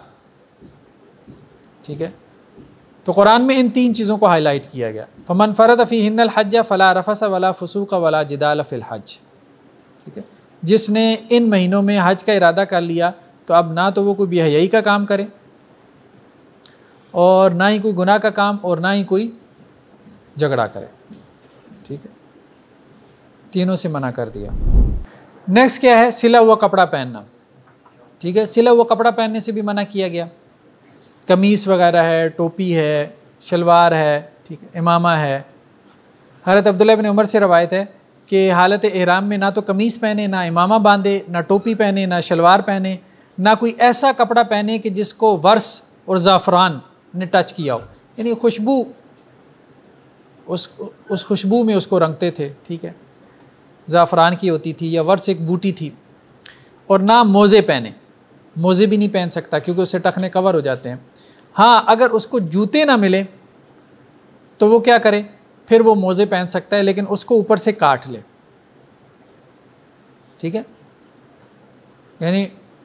ठीक है? तो कुरान में इन तीन चीज़ों को हाईलाइट किया गया। फ़मन फ़रद फ़ी हिंदल हज फ़ला रफस वला फसूक वला जिदाल फ़िल हज ठीक है? जिसने इन महीनों में हज का इरादा कर लिया तो अब ना तो वो कोई बेहयाई का काम करे, और ना ही कोई गुनाह का काम, और ना ही कोई झगड़ा करे। ठीक है? तीनों से मना कर दिया। नेक्स्ट क्या है? सिला हुआ कपड़ा पहनना। ठीक है? सिला हुआ कपड़ा पहनने से भी मना किया गया। कमीज़ वगैरह है, टोपी है, शलवार है, ठीक है, इमामा है। हरत अब्दुल्ला बिन उमर से रवायत है कि हालत एहराम में ना तो कमीज़ पहने, ना इमामा बांधे, ना टोपी पहने, ना शलवार पहने, ना कोई ऐसा कपड़ा पहने कि जिसको वर्स और ज़ाफ़रान ने टच किया हो। यानी खुशबू उस उस खुशबू में उसको रंगते थे, ठीक है? ज़ाफ़रान की होती थी या वर्ष एक बूटी थी और ना मोज़े पहने। मोज़े भी नहीं पहन सकता क्योंकि उससे टखने कवर हो जाते हैं। हाँ अगर उसको जूते ना मिले तो वो क्या करे? फिर वो मोज़े पहन सकता है, लेकिन उसको ऊपर से काट ले। ठीक है? यानी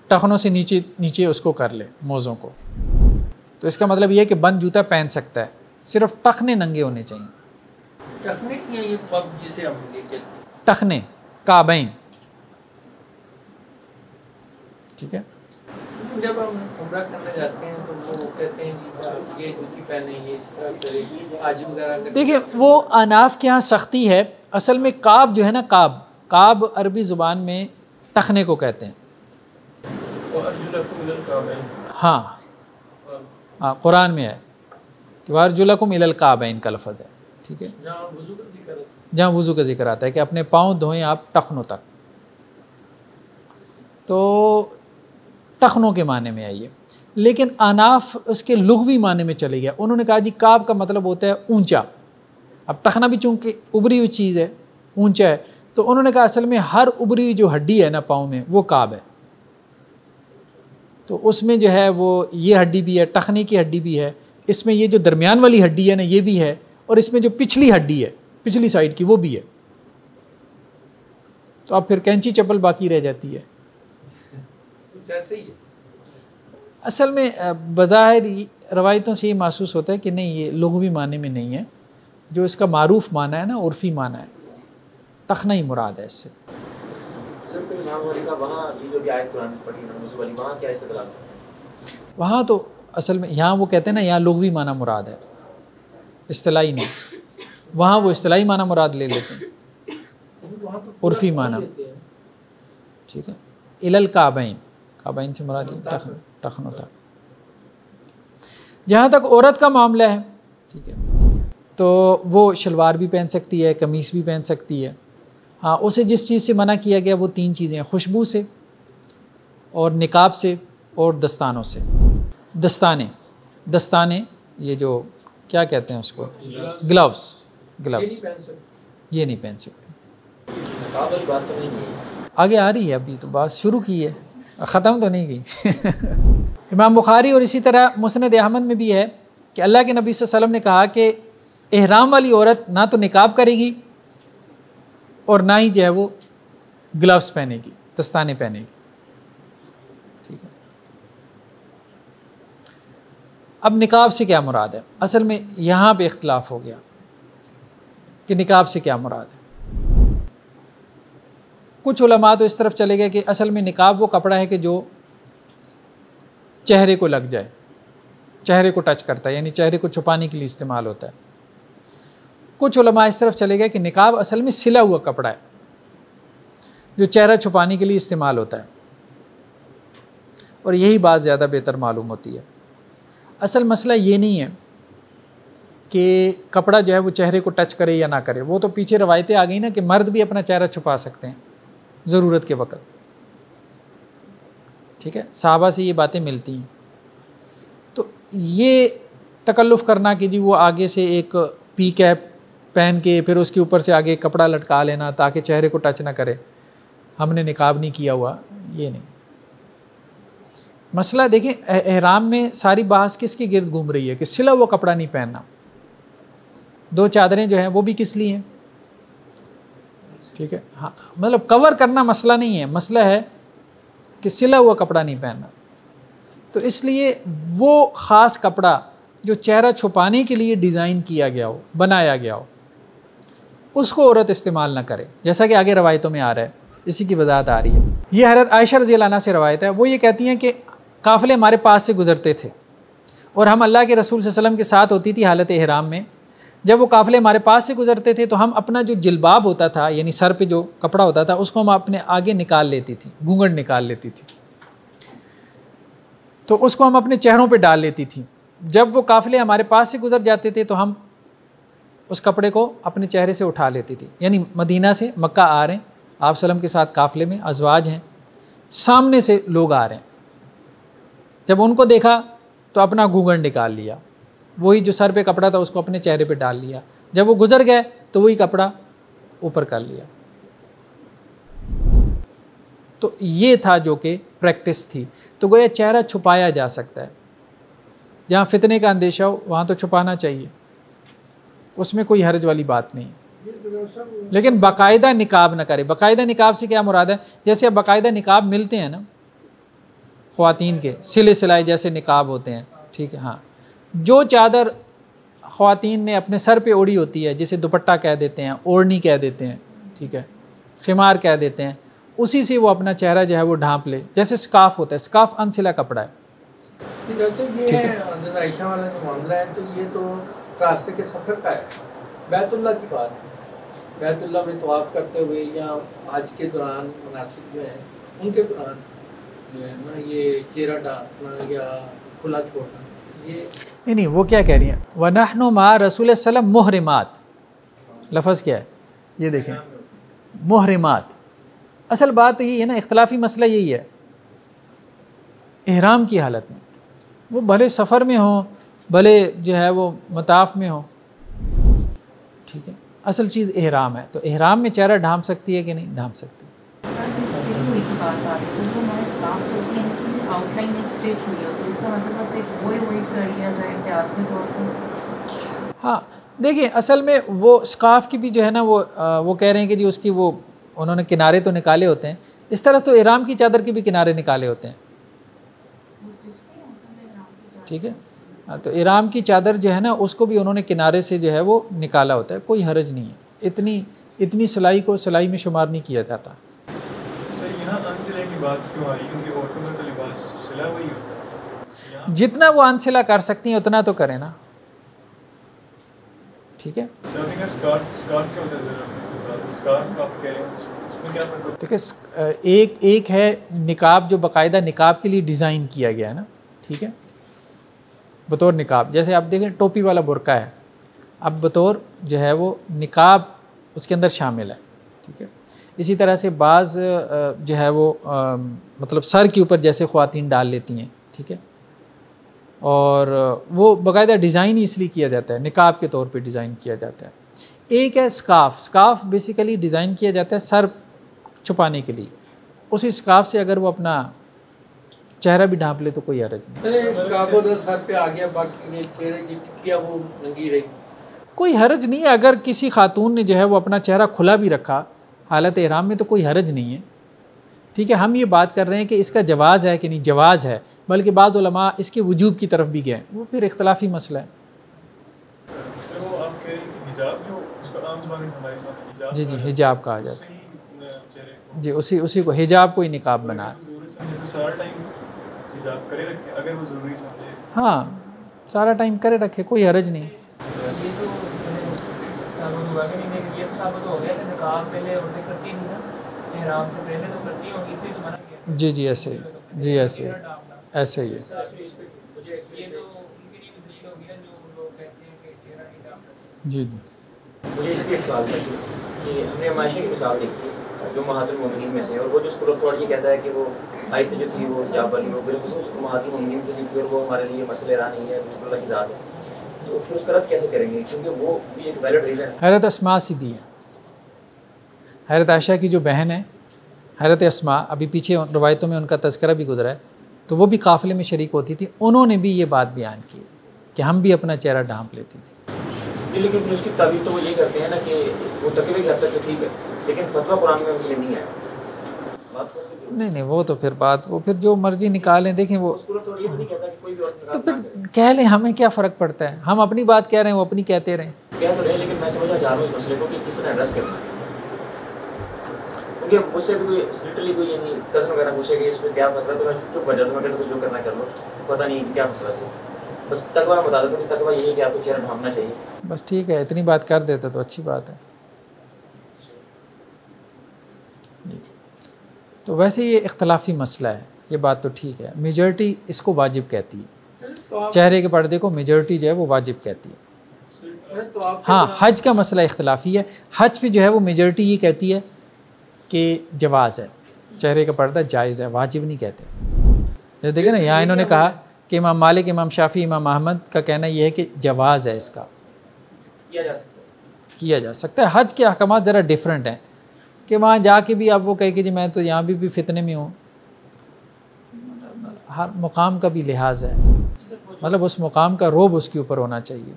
टखनों से नीचे नीचे उसको कर ले, मोज़ों को। तो इसका मतलब ये है कि बंद जूता पहन सकता है। सिर्फ़ टखने नंगे होने चाहिए। की है ये पब जिसे हम लेके टखने काबैन। ठीक है? जब हम उम्रा करने जाते हैं तो वो कहते हैं कि ये जूती पहने ये इस तरह करें आज वगैरह करें। देखिए वो अनाफ के यहाँ सख्ती है। असल में काब जो है ना काब काब अरबी ज़ुबान में टखने को कहते हैं। और अर्जुलकुम मिलल काबैन। हाँ। हाँ। कुरान में है कि वारजुलकुम इलल काबैन का लफज है। ठीक है? जहाँ वज़ू का ज़िक्र आता है कि अपने पाँव धोएँ आप टखनों तक। तो टखनों के माने में आइए। लेकिन अनाफ उसके लुगवी माने में चले गया। उन्होंने कहा जी काब का मतलब होता है ऊँचा। अब टखना भी चूँकि उभरी हुई चीज़ है ऊँचा है तो उन्होंने कहा असल में हर उभरी हुई जो हड्डी है ना पाँव में वो काब है। तो उसमें जो है वो ये हड्डी भी है टखने की हड्डी भी है इसमें ये जो दरमियान वाली हड्डी है ना ये भी है और इसमें जो पिछली हड्डी है पिछली साइड की वो भी है। तो अब फिर कैंची चप्पल बाकी रह जाती है। ऐसे ही है? असल में बज़ाहिर रवायतों से ये महसूस होता है कि नहीं ये लघवी माने में नहीं है। जो इसका मारूफ माना है ना उर्फ़ी माना है। टखना ही मुराद है इससे। वहाँ ये जो भी आयत कुरान की पढ़ी उन्होंने वाली वहाँ क्या इस्तेदलाल करते हैं? वहाँ तो असल में यहाँ वो कहते हैं ना यहाँ लघवी माना मुराद है। इस्तलाई नहीं। वहाँ वो इस्तलाई माना मुराद ले लेते हैं। उर्फी माना। ठीक है? इलल काबैन। काबैन से मुराद टखन टखनों तक जहाँ तक औरत का मामला है, ठीक है तो वो शलवार भी पहन सकती है, कमीज़ भी पहन सकती है। हाँ उसे जिस चीज़ से मना किया गया, वो तीन चीज़ें खुशबू से और निकाब से और दस्तानों से। दस्ताने। दस्ताने, ये जो क्या कहते हैं उसको? ग्लव्स ग्लव्स ये नहीं पहन सकते। आगे आ रही है अभी तो बात शुरू की है। ख़त्म तो नहीं गई इमाम बुखारी और इसी तरह मुसनद अहमद में भी है कि अल्लाह के नबी वसल्लम ने कहा कि एहराम वाली औरत ना तो निकाब करेगी और ना ही जो है वो ग्लव्स पहनेगी दस्ताने पहनेगी ठीक है अब निकाब से क्या मुराद है? असल में यहाँ पे इख्तलाफ हो गया कि निकाब से क्या मुराद है। कुछ उलमा तो इस तरफ़ चले गए कि असल में निकाब वो कपड़ा है कि जो चेहरे को लग जाए, चेहरे को टच करता है, यानी चेहरे को छुपाने के लिए इस्तेमाल होता है। कुछ उलमा इस तरफ़ चले गए कि निकाब असल में सिला हुआ कपड़ा है, जो चेहरा छुपाने के लिए इस्तेमाल होता है। और यही बात ज़्यादा बेहतर मालूम होती है। असल मसला ये नहीं है कि कपड़ा जो है वो चेहरे को टच करे या ना करे। वो तो पीछे रवायतें आ गई ना कि मर्द भी अपना चेहरा छुपा सकते हैं, ज़रूरत के वक्त। ठीक है? साहबा से ये बातें मिलती हैं। तो ये तकल्लुफ़ करना कि जी वो आगे से एक पी कैप पहन के, फिर उसके ऊपर से आगे कपड़ा लटका लेना ताकि चेहरे को टच ना करे। हमने निकाब नहीं किया हुआ, ये नहीं। मसला देखें एह- एहराम में सारी बहस किसके गिर्द घूम रही है? कि सिला हुआ कपड़ा नहीं पहनना। दो चादरें जो हैं, वो भी किस लिए हैं? ठीक है? हाँ मतलब कवर करना मसला नहीं है। मसला है कि सिला हुआ कपड़ा नहीं पहनना। तो इसलिए वो ख़ास कपड़ा जो चेहरा छुपाने के लिए डिज़ाइन किया गया हो, बनाया गया हो, उसको औरत इस्तेमाल ना करे। जैसा कि आगे रवायतों में आ रहा है, इसी की वजाहत आ रही है। ये हरत आयशा रज़ी से रवायत है। वो ये कहती हैं कि काफ़िले हमारे पास से गुज़रते थे। और हम अल्लाह के रसूल वसल्लम के साथ होती थी हालत एहराम में। जब वो काफ़िले हमारे पास से गुज़रते थे तो हम अपना जो जिलबाब होता था, यानी सर पे जो कपड़ा होता था, उसको हम अपने आगे निकाल लेती थी घूंघट निकाल लेती थी। तो उसको हम अपने चेहरों पे डाल लेती थी। जब वो काफ़िले हमारे पास से गुज़र जाते थे तो हम उस कपड़े को अपने चेहरे से उठा लेती थी। यानी मदीना से मक्का आ रहे हैं। आप सलम के साथ काफ़िले में अजवाज हैं। सामने से लोग आ रहे हैं। जब उनको देखा तो अपना घूंघट निकाल लिया। वही जो सर पे कपड़ा था, उसको अपने चेहरे पे डाल लिया। जब वो गुजर गए तो वही कपड़ा ऊपर कर लिया। तो ये था जो कि प्रैक्टिस थी। तो गोया चेहरा छुपाया जा सकता है। जहाँ फितने का अंदेशा हो, वहाँ तो छुपाना चाहिए। उसमें कोई हर्ज वाली बात नहीं। लेकिन बाकायदा निकाब ना करे। बाकायदा निकाब से क्या मुराद है? जैसे अब बाकायदा निकाब मिलते हैं ना ख़वातीन के सिले सिलाई जैसे निकाब होते हैं ठीक है हाँ। जो चादर ख़वातीन ने अपने सर पे ओढ़ी होती है जिसे दुपट्टा कह देते हैं ओढ़नी कह देते हैं ठीक है खिमार कह देते हैं उसी से वो अपना चेहरा जो है वो ढांप ले जैसे स्काफ होता है स्काफ अनसिला कपड़ा है। कि जैसे आयशा वाला जो मामला है तो ये तो रास्ते के सफ़र का है। बैतुल्ला की बात बैतुल्ला में तवाफ़ करते हुए या आज के दौरान मुनासिब जो हैं उनके दौरान जो है ना ये चेहरा ढांकना या खुला छोड़ना ये नहीं नहीं वो क्या कह रही हैं? वनहनु मा रसूल सल्लम मुहरिमात। लफज क्या है? ये देखें। मुहरिमात। असल बात तो यही है ना इख्तलाफी मसला यही है। इहराम की हालत में। वो भले सफ़र में हो भले जो है वो मताफ में हो। ठीक है? असल चीज़ इहराम है। तो इहराम में चेहरा ढांप सकती है कि नहीं? ढांप सकती सर इससे भी एक बात आ रही है तो हैं इनकी आउटलाइन एक स्टिच हुई है इसका मतलब बस एक वो अवॉइड कर लिया जाए एहतियात के तौर पर हाँ देखिए असल में वो स्काफ की भी जो है ना वो आ, वो कह रहे हैं कि जी उसकी वो उन्होंने किनारे तो निकाले होते हैं। इस तरह तो इराम की चादर के भी किनारे निकाले होते हैं। है की। ठीक है? हाँ तो इराम की चादर जो है ना उसको भी उन्होंने किनारे से जो है वो निकाला होता है कोई हरज नहीं है। इतनी इतनी सिलाई को सिलाई में शुमार नहीं किया जाता। यहाँ अनसिले की बात क्यों आई? क्योंकि औरतों में तो लिबास सिला वही होता है। जितना वो अनसिला कर सकती हैं उतना तो करें ना। ठीक है? का फ़र्क होता देखिए एक एक है निकाब जो बाकायदा निकाब के लिए डिज़ाइन किया गया है ना। ठीक है? बतौर निकाब। जैसे आप देखें टोपी वाला बुरका है। अब बतौर जो है वो निकाब उसके अंदर शामिल है। ठीक है? इसी तरह से बाज़ जो है वो मतलब सर के ऊपर जैसे ख़वातीन डाल लेती हैं ठीक है? और वो बाकायदा डिज़ाइन ही इसलिए किया जाता है निकाब के तौर पे डिज़ाइन किया जाता है। एक है स्काफ स्काफ बेसिकली डिज़ाइन किया जाता है सर छुपाने के लिए। उसी स्काफ से अगर वो अपना चेहरा भी ढांप ले तो कोई हरज नहीं। अरे स्काफो सर पे आ गया बाकी चेहरे की वो रही। कोई हरज नहीं है अगर किसी खातून ने जो है वो अपना चेहरा खुला भी रखा हालत इहराम में तो कोई हरज नहीं है। ठीक है हम ये बात कर रहे हैं कि इसका जवाज़ है कि नहीं? जवाज़ है बल्कि बाद इसके वजूब की तरफ़ भी गए वो फिर इख्तलाफी मसला है। जो जी हिजाब कहा जाता है। जी उसी उसी को हिजाब को ही निकाब बना। तो हाँ सारा टाइम करे रखे कोई हरज नहीं। तो मैंने साबुत तो साबुत हो गया कि नकाब पहले औरतें करती नहीं ना। इहराम से पहले तो करती होंगी इसलिए तो मना किया। जी जी ऐसे ही। जी ऐसे ऐसे ही मुझे इस ये तो लिए जो लोग कहते हैं कि चेहरा नहीं ढांकना जी जी। मुझे इसलिए एक सवाल था कि हमने हमाशा की मिसाल देखी जो महातुल मोमिनीन में से और वो जो स्कूल ऑफ़ थॉट ये कहता है कि वो आयत जो थी वो हिजाब वाली वो बिलखसूस महातुल मोमिनीन की थी और वो हमारे लिए मसले रहा नहीं है बिल्कुल की ज़ात है। तो फिर उसका रद्द कैसे करेंगे? क्योंकि वो भी एक वैलिड रीज़न है। हरत असमा से भी है। हरत आयशा की जो बहन है हरत असमा अभी पीछे रवायतों में उनका तस्करा भी गुजरा है तो वो भी काफ़िले में शरीक होती थी। उन्होंने भी ये बात बयान की कि हम भी अपना चेहरा ढांप लेती थी। लेकिन उसकी ताबीर तो वो ये करते हैं ना कि वो तकबे की हद तक तो ठीक है लेकिन फतवा कुरान में उनके नहीं है। तो नहीं नहीं वो तो फिर बात वो फिर जो मर्ज़ी निकालें देखें वो तो औरत तो फिर कह लें हमें क्या फ़र्क पड़ता है? हम अपनी बात कह रहे हैं वो अपनी कहते रहें। कह तो रहे लेकिन मैं समझना चाह रहा हूँ इस मसले को कि किस तरह एड्रेस करना है। क्योंकि मुझसे भी कोई लिटरली कोई यानी कज़न वगैरह पूछेगा इस पर क्या फतवा तो मैं चुप कर जाता हूँ मैं कहता जो करना कर लो। पता नहीं क्या फतवा से बस तकवा मैं बता देता हूँ कि तकवा यही है कि आपको चेहरा ढांपना चाहिए। बस ठीक है इतनी बात कर देते तो अच्छी बात है। तो वैसे ये इख्तलाफी मसला है ये बात तो ठीक है। मेजॉरिटी इसको वाजिब कहती है। तो चेहरे के पर्दे को मेजॉरिटी जो है वो वाजिब कहती है। तो हाँ हज का मसला इख्तलाफी है। हज पे जो है वो मेजॉरिटी ये कहती है कि जवाज़ है। चेहरे का पर्दा जायज़ है वाजिब नहीं कहते। देखिए ना यहाँ इन्होंने कहा कि इमाम मालिक इमाम शाफ़ी इमाम अहमद का कहना यह है कि जवाज़ है इसका। किया जा सकता है। किया जा सकता है। हज के अहकाम ज़रा डिफरेंट हैं। कि वहाँ जाके भी आप वो कहे कि जी मैं तो यहाँ भी, भी फितने में हूँ। हर मुकाम का भी लिहाज है। मतलब उस मुकाम का रोब उसके ऊपर होना चाहिए।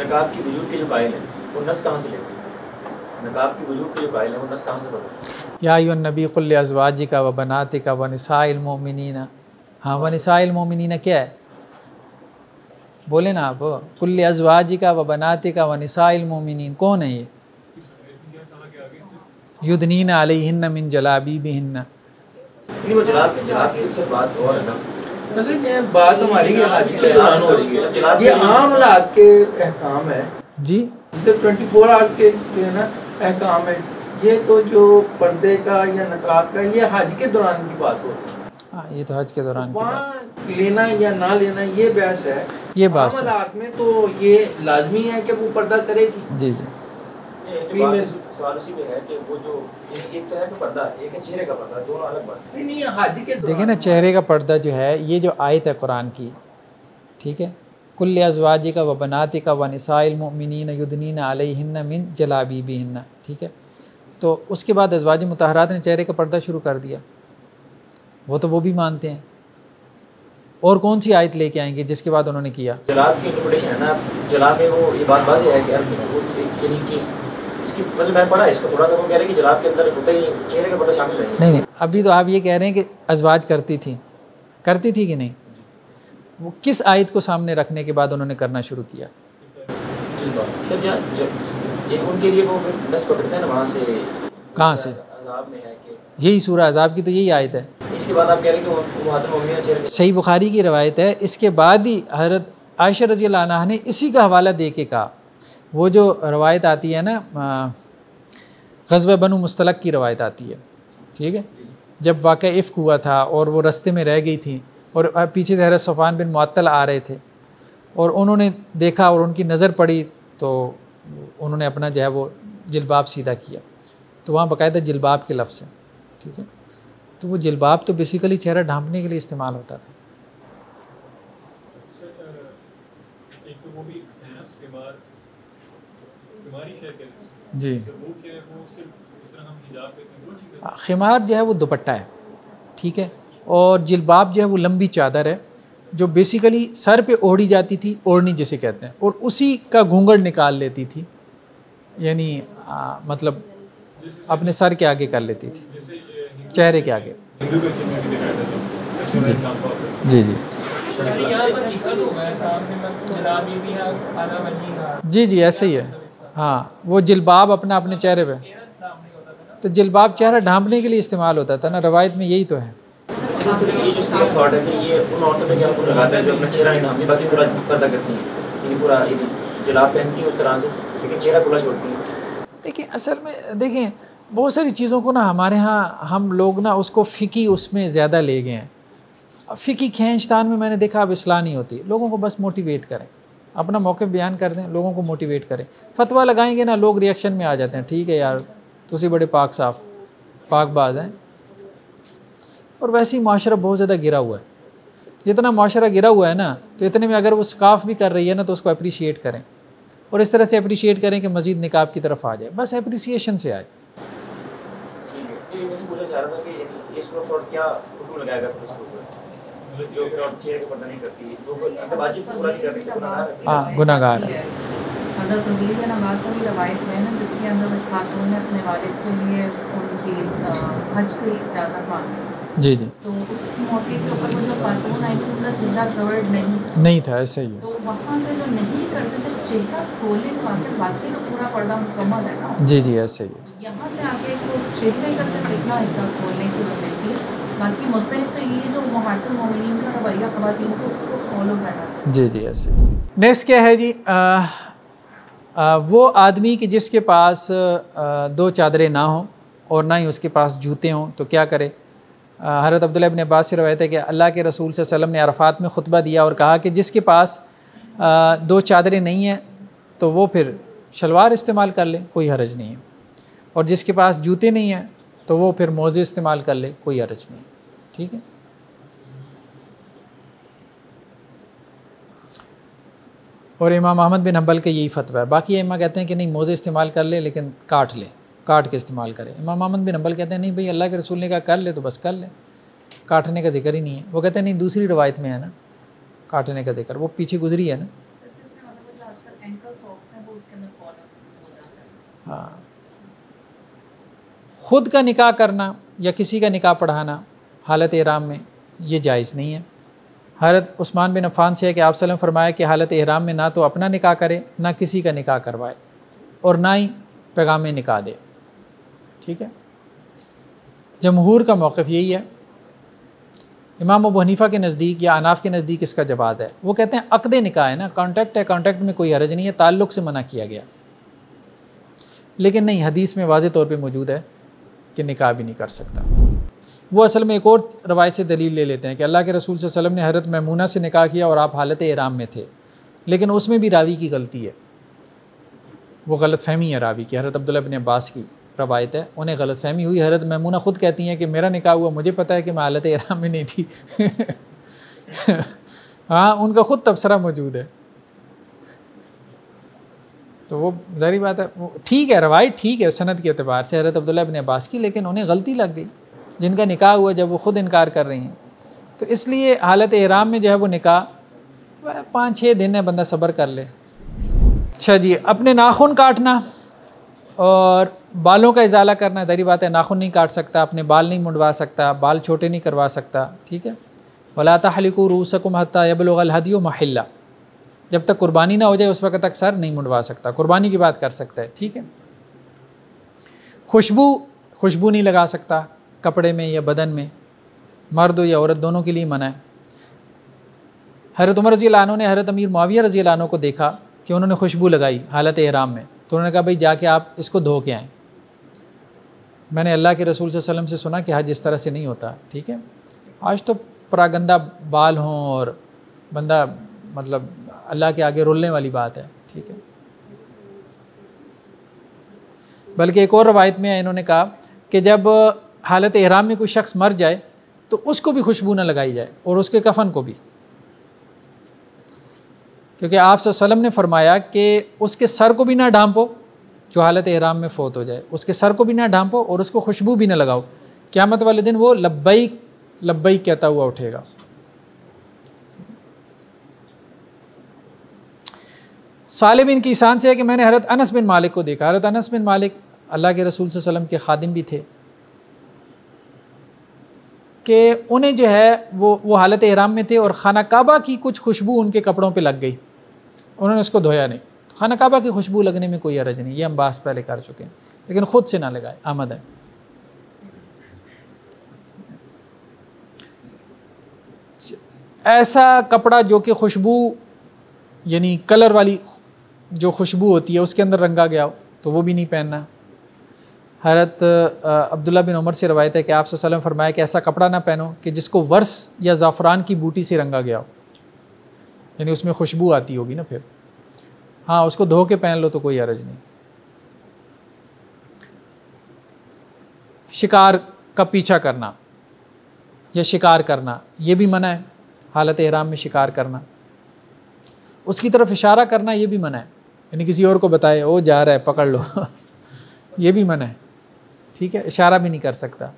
नकाब की वजूद के जो कायल हैं वो नस कहाँ से लेते हैं? नकाब की वजूद के जो कायल हैं वो नस कहाँ से पढ़ते हैं? या नबी कुल्ल अजवाजी का व बनाते का व नसाइल मोमिनीना। हाँ व नसाइल मोमिनीना क्या है? बोले ना आप कुल्ल अजवाजी का व बनाते का व नसाइल मोमिनीन कौन है ये? युदनीन अलहिन्न मिन जलाबी बिहिन्न बात है हमारी के दौरान हो रही है। ये आम हालात के अहकाम है। जी। तो ट्वेंटी फोर आवर के जो है ना अहकाम है। ये तो जो पर्दे का या नकाब का ये हज के दौरान की बात हो रही है। हाँ ये तो हज के दौरान की बात। लेना या ना लेना ये बहस है। ये बात हालात में तो ये लाजमी है कि वो पर्दा करेगी? जी जी। ये Female- बात सवाल उसी पे कि वो जो एक एक तो कि पर्दा एक चेहरे का पर्दा दोनों अलग बात नहीं नहीं ये हज के देखिए ना चेहरे का पर्दा जो है ये जो आयत है कुरान की ठीक है? कुल्ल अजवाजी का व बनाती का व नसाइल नसाइलमिन युदनीन अलहिन्न मिन जलाबी बिहिन्न ठीक है? तो उसके बाद अजवाज मुतहरात ने चेहरे का पर्दा शुरू कर दिया वो तो वो भी मानते हैं और कौन सी आयत लेके आएँगे जिसके बाद उन्होंने किया जलाब की इंटरप्रिटेशन है ना जलाब में वो ये बात है कि अरबी में वो एक यानी चीज़ इसकी मतलब मैंने पढ़ा इसको थोड़ा सा वो कह रहे हैं कि जलाब के अंदर होता ही चेहरे का पर्दा शामिल नहीं नहीं नहीं अभी तो आप ये कह रहे हैं कि अजवाज करती थी करती थी कि नहीं वो किस आयत को सामने रखने के बाद उन्होंने करना शुरू किया सर ये उनके लिए वो फिर नस पकड़ते हैं ना वहाँ से। कहाँ से? यही सूरह अजाब की तो यही आयत है। इसके बाद आप कह रहे हैं कि सही बुखारी की रवायत है। इसके बाद ही हज़रत आयशा रज़ी अल्लाह ने इसी का हवाला दे के कहा। वो जो रवायत आती है ना गजब बनु मुस्तलक की रवायत आती है। ठीक है? जब वाक़ इफ़्क हुआ था और वो रस्ते में रह गई थी और पीछे से हज़रत सफ़ान बिन मुअत्तल आ रहे थे और उन्होंने देखा और उनकी नज़र पड़ी तो उन्होंने अपना जो है वो जिलबाब सीधा किया। तो वहाँ बाकायदा जिलबाब के लफ्ज़ हैं ठीक है? तो वो जिलबाब तो बेसिकली चेहरा ढांपने के लिए इस्तेमाल होता था। तो जी। है खिमार जो है वो दुपट्टा है ठीक है? और जिलबाब जो है वो लंबी चादर है जो बेसिकली सर पे ओढ़ी जाती थी ओढ़नी जिसे कहते हैं और उसी का घूंघट निकाल लेती थी। यानी मतलब अपने सर के आगे कर लेती थी। चेहरे के आगे। है जी जी। जी जी, ऐसे ही है। हाँ वो जिलबाब अपना अपने चेहरे पे। तो जिलबाब चेहरा ढांपने के लिए इस्तेमाल होता था ना, रवायत में यही तो है। ये चेहरा खुला देखिए, असल में देखें बहुत सारी चीज़ों को ना हमारे यहाँ हम लोग ना उसको फ़िकी उसमें ज़्यादा ले गए हैं। फ़िकी खींचतान में मैंने देखा, अब इसलाह नहीं होती। लोगों को बस मोटिवेट करें। अपना मौके बयान कर दें, लोगों को मोटिवेट करें। फतवा लगाएँगे ना, लोग रिएक्शन में आ जाते हैं। ठीक है यार, तुसी बड़े पाक साफ़ पाकबाज हैं। और वैसे ही माशरा बहुत ज़्यादा गिरा हुआ है। जितना माशरा गिरा हुआ है ना तो इतने में अगर वो स्काफ भी कर रही है ना तो उसको अप्रिशिएट करें। और इस तरह से अप्रिशिएट करें कि मज़ीद निकाब की तरफ़ आ जाए। बस अप्रिसिएशन से आए। है। कि उसको मतलब का तो है। गुनाहगार है। हज़रत फजील बिन अब्बास वाली रवायत है ना जिसके अंदर खातून ने अपने वालिद के लिए उनकी हज की इजाज़त मांगी। जी जी। तो उस मौके के ऊपर वो जो खातून आई थी उनका चेहरा कवर्ड नहीं था। नहीं था ऐसा ही है। तो वहाँ से जो नहीं करते सिर्फ़ चेहरा खोलने के बाद बाकी तो पूरा पर्दा मुकम्मल है ना? जी जी ऐसे ही है। यहाँ से आगे वो चेहरे का सिर्फ़ इतना हिस्सा खोलने की वो मिलती है। बाकी मुस्तैद तो ये जो महातर मोमिन का रवैया खवातीन को उसको फॉलो करना चाहिए। जी जी ऐसे नेक्स्ट क्या है जी? आ, आ, वो आदमी कि जिसके पास आ, दो चादरें ना हों और ना ही उसके पास जूते हों तो क्या करे? हज़रत अब्दुल्ला इब्न अब्बास से रवायत है कि अल्लाह के रसूल अलैहि ने अरफात में खुतबा दिया और कहा कि जिसके पास आ, दो चादरें नहीं हैं तो वो फिर शलवार इस्तेमाल कर ले कोई हरज नहीं है। और जिसके पास जूते नहीं हैं तो वो फिर मोज़े इस्तेमाल कर ले कोई हरज नहीं। ठीक है? और इमाम अहमद बिन हम्बल का यही फतवा है। बाकी इमा कहते हैं कि नहीं मोज़े इस्तेमाल कर ले लेकिन काट ले। काट के इस्तेमाल करें। इमाम अहमद बिन हम्बल कहते हैं नहीं भाई अल्लाह के रसूल ने कहा कर ले तो बस कर ले। काटने का ज़िक्र ही नहीं है। वो कहते हैं नहीं दूसरी रवायत में है ना काटने का ज़िक्र। वो पीछे गुजरी है ना? मतलब हैं खुद का निकाह करना या किसी का निकाह पढ़ाना हालत इहराम में ये जायज़ नहीं है। हरत उस्मान बिन अफ़ान से है कि आप सल्लम फरमाया कि हालत इहराम में ना तो अपना निकाह करे ना किसी का निकाह करवाए और ना ही पैगाम निकाह दे। ठीक है? जमहूर का मौक़ यही है। इमाम अबू हनीफ़ा के नज़दीक या अनाफ के नज़दीक इसका जवाब है। वो कहते हैं, अकद निकाह है ना कॉन्टैक्ट है कॉन्टैक्ट में कोई हरज नहीं है, ताल्लुक़ से मना किया गया। लेकिन नहीं, हदीस में वाज तौर पे मौजूद है कि निकाह भी नहीं कर सकता। वो असल में एक और रवायत से दलील ले लेते हैं कि अल्लाह के रसूल वसल्लम ने हरत मैमूना से निकाह किया और आप हालत इराम में थे। लेकिन उसमें भी रावी की गलती है। वो गलत फहमी है रावी की हरत अब्दुल्ला बिन अब्बास की। रवायत है, उन्हें गलत फहमी हुई। हज़रत मैमूना ख़ुद कहती हैं कि मेरा निकाह हुआ, मुझे पता है कि मैं हालत इराम में नहीं थी। हाँ उनका ख़ुद तबसरा मौजूद है। तो वो ज़ारी बात है ठीक है, रवायत ठीक है सनत के अतबार से हज़रत अब्दुल्ला बिन अब्बास की, लेकिन उन्हें गलती लग गई। जिनका निकाह हुआ, जब वो ख़ुद इनकार कर रही हैं। तो इसलिए हालत इहराम में जो है वो निकाह, पाँच छः दिन है, बंदा सब्र कर ले। अच्छा जी, अपने नाखून काटना और बालों का इजाला करना, दरी बात है नाखून नहीं काट सकता, अपने बाल नहीं मुंडवा सकता, बाल छोटे नहीं करवा सकता, ठीक है? वला तहलिकू रूसकुम हत्ता यबलगल हदियो महिल्ला। जब तक कुर्बानी ना हो जाए, उस वक्त तक सर नहीं मुंडवा सकता। कुर्बानी की बात कर सकता है, ठीक है? खुशबू खुशबू नहीं लगा सकता, कपड़े में या बदन में। मर्द या औरत, दोनों के लिए मना है। हरत उमर रज़ी लानों ने हरत अमीर माविया रज़ी लानों को देखा कि उन्होंने खुशबू लगाई हालत एहराम में। तो उन्होंने कहा, भाई, जाके आप इसको धो के आएँ। मैंने अल्लाह के रसूल वसल्लम से सुना कि हज इस तरह से नहीं होता, ठीक है? आज तो परागंदा बाल हों और बंदा मतलब अल्लाह के आगे रुलने वाली बात है, ठीक है? बल्कि एक और रवायत में इन्होंने कहा कि जब हालत एहराम में कोई शख्स मर जाए तो उसको भी खुशबू ना लगाई जाए और उसके कफन को भी। क्योंकि आप ने फरमाया कि उसके सर को भी ना ढांपो जो हालत एहराम में फ़ौत हो जाए। उसके सर को भी ना ढांपो और उसको खुशबू भी ना लगाओ। क़्यामत वाले दिन वो लब्बई लब्बई कहता हुआ उठेगा। साल बिन किसान से है कि मैंने हरत अनस बिन मालिक को देखा। हरत अनस बिन मालिक अल्लाह के रसूल वसल्लम के खादिम भी थे। कि उन्हें जो है वो वो हालत एहराम में थे और खाना काबा की कुछ खुशबू उनके कपड़ों पे लग गई। उन्होंने उसको धोया नहीं। खाना काबा की खुशबू लगने में कोई अरज नहीं, ये हम बास पहले कर चुके हैं। लेकिन ख़ुद से ना लगाए, आमद है। ऐसा कपड़ा जो कि खुशबू, यानी कलर वाली जो खुशबू होती है, उसके अंदर रंगा गया हो तो वो भी नहीं पहनना। हरत अब्दुल्ला बिन उमर से रवायत है कि आप वसल्लम फरमाया कि ऐसा कपड़ा ना पहनो कि जिसको वर्स या ज़ाफ़रान की बूटी से रंगा गया हो। यानी उसमें खुशबू आती होगी ना फिर। हाँ उसको धो के पहन लो तो कोई अरज नहीं। शिकार का पीछा करना, या शिकार करना, ये भी मना है। हालत एहराम में शिकार करना। उसकी तरफ़ इशारा करना, ये भी मना है। यानी किसी और को बताए, ओ, जा रहा है, पकड़ लो। ये भी मना है। ठीक है? इशारा भी नहीं कर सकता।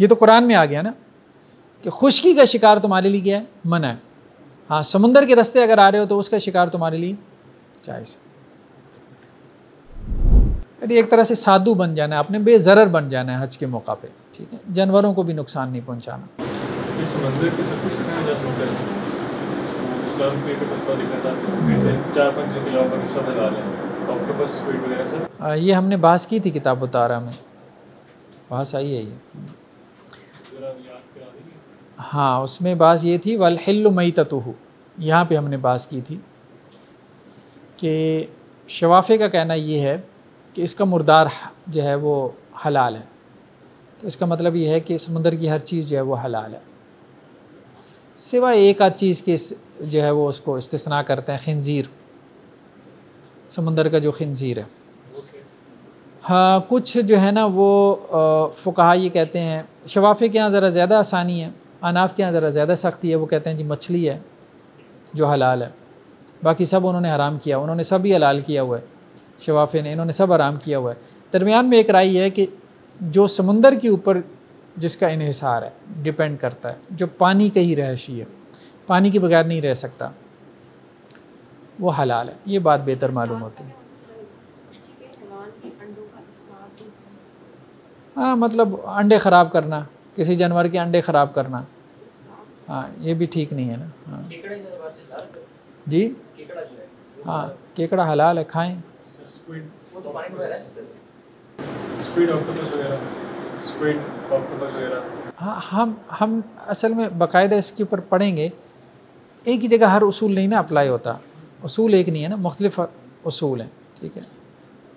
ये तो कुरान में आ गया ना, कि खुशकी का शिकार तुम्हारे लिए क्या है? मना है। हाँ समुंदर के रास्ते अगर आ रहे हो तो उसका शिकार तुम्हारे लिए जायज़ है। एक तरह से साधु बन जाना है अपने बेजरर बन जाना है हज के मौका पे ठीक है? जानवरों को भी नुकसान नहीं पहुंचाना। है? है ये हमने बास की थी किताब उतारा में। बास आई है ये। हाँ उसमें बास ये थी वल हिल मई ततुहु यहाँ पे हमने बास की थी कि शवाफ़े का कहना ये है कि इसका मुर्दार जो है वो हलाल है। तो इसका मतलब ये है कि समुंदर की हर चीज़ जो है वो हलाल है। सिवाय एक आध चीज़ के जो है वो उसको इस्तना करते हैं, खंजीर। समुंदर का जो खंजीर है। हाँ कुछ जो है ना वो फ़ुकहा ये कहते हैं, शवाफ़े के यहाँ ज़रा ज़्यादा आसानी है। अनाफ के यहाँ ज़रा ज़्यादा सख्ती है वो कहते हैं जी मछली है जो हलाल है। बाकी सब उन्होंने हराम किया उन्होंने सब ही हलाल किया हुआ है शवाफ़े ने इन्होंने सब आराम किया हुआ है। दरमियान में एक राय है कि जो समुंदर के ऊपर जिसका इन्हिसार है डिपेंड करता है जो पानी का ही रहशी है पानी के बगैर नहीं रह सकता वो हलाल है। ये बात बेहतर मालूम होती है। हाँ मतलब अंडे ख़राब करना किसी जानवर के अंडे ख़राब करना। हाँ ये भी ठीक नहीं है ना। हाँ। जी? केकड़ा जो है केकड़ा हलाल है खाएँ। स्क्विड वो तो पानी में रह सकते थे। स्क्विड ऑक्टोपस वगैरह। स्क्विड ऑक्टोपस वगैरह। हाँ हम हम असल में बाकायदा इसके ऊपर पढ़ेंगे। एक ही जगह हर उसूल नहीं ना अप्लाई होता। उसूल एक नहीं है ना मुख्तलिफ़ उसूल हैं ठीक है?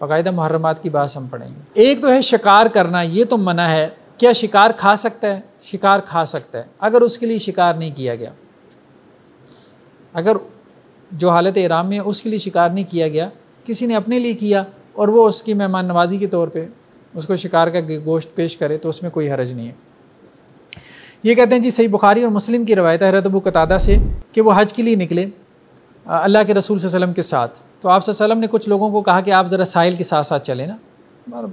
बाकायदा मुहर्रमात की बात हम पढ़ेंगे। एक तो है शिकार करना ये तो मना है। क्या शिकार खा सकता है? शिकार खा सकता है। अगर उसके लिए शिकार नहीं किया गया, अगर जो हालत इराम में है, उसके लिए शिकार नहीं किया गया, किसी ने अपने लिए किया और वो उसकी मेहमान नवाजी के तौर पे उसको शिकार का गोश्त पेश करे तो उसमें कोई हरज नहीं है। ये कहते हैं जी, सही बुखारी और मुस्लिम की रवायत है हरत अबू कतादा से कि वो हज के लिए निकले अल्लाह के रसूल वसल्लम के साथ। तो आप वसल्लम ने कुछ लोगों को कहा कि आप ज़रा साहिल के साथ साथ चलें ना।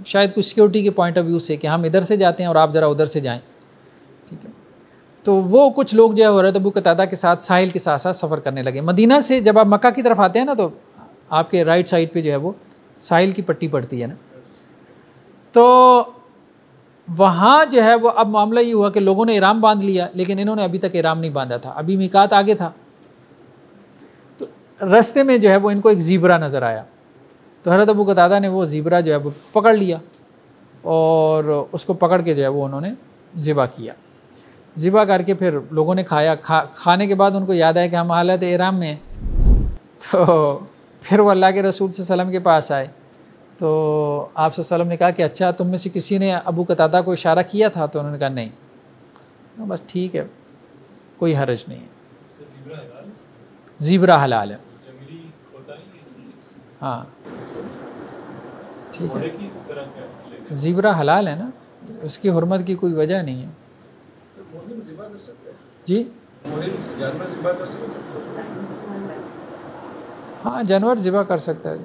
शायद कुछ सिक्योरिटी के पॉइंट ऑफ़ व्यू से कि हम इधर से जाते हैं और आप ज़रा उधर से जाएँ। ठीक है? तो वो कुछ लोग जो है हरत अबू कतादा के साथ, साहिल के साथ साथ सफ़र करने लगे। मदीना से जब आप मक्का की तरफ़ आते हैं ना तो आपके राइट साइड पे जो है वो साहिल की पट्टी पड़ती है ना? तो वहाँ जो है वो अब मामला ये हुआ कि लोगों ने इराम बाँध लिया, लेकिन इन्होंने अभी तक इराम नहीं बांधा था। अभी मिकात आगे था। तो रस्ते में जो है वो इनको एक ज़ीबरा नज़र आया। तो हरत अबू कतादा ने वो ज़ीबरा जो है वो पकड़ लिया और उसको पकड़ के जो है वो उन्होंने ज़िबा किया। ज़िबा करके फिर लोगों ने खाया। खा खाने के बाद उनको याद आया कि हम हालत इराम में हैं। तो फिर वो अल्लाह के रसूल वसल्लम के पास आए। तो आप वसल्लम ने कहा कि अच्छा तुम में से किसी ने अबू कतादा को इशारा किया था? तो उन्होंने कहा नहीं। हाँ, बस ठीक है कोई हरज नहीं है। ज़ीब्रा हलाल है? है। ठीक है। ज़ीबरा हलाल है ना? उसकी हरमत की कोई वजह नहीं है। हैं? जी? मोहिम जानवर जिबा कर सकते हाँ? जानवर ज़िबा कर सकता है।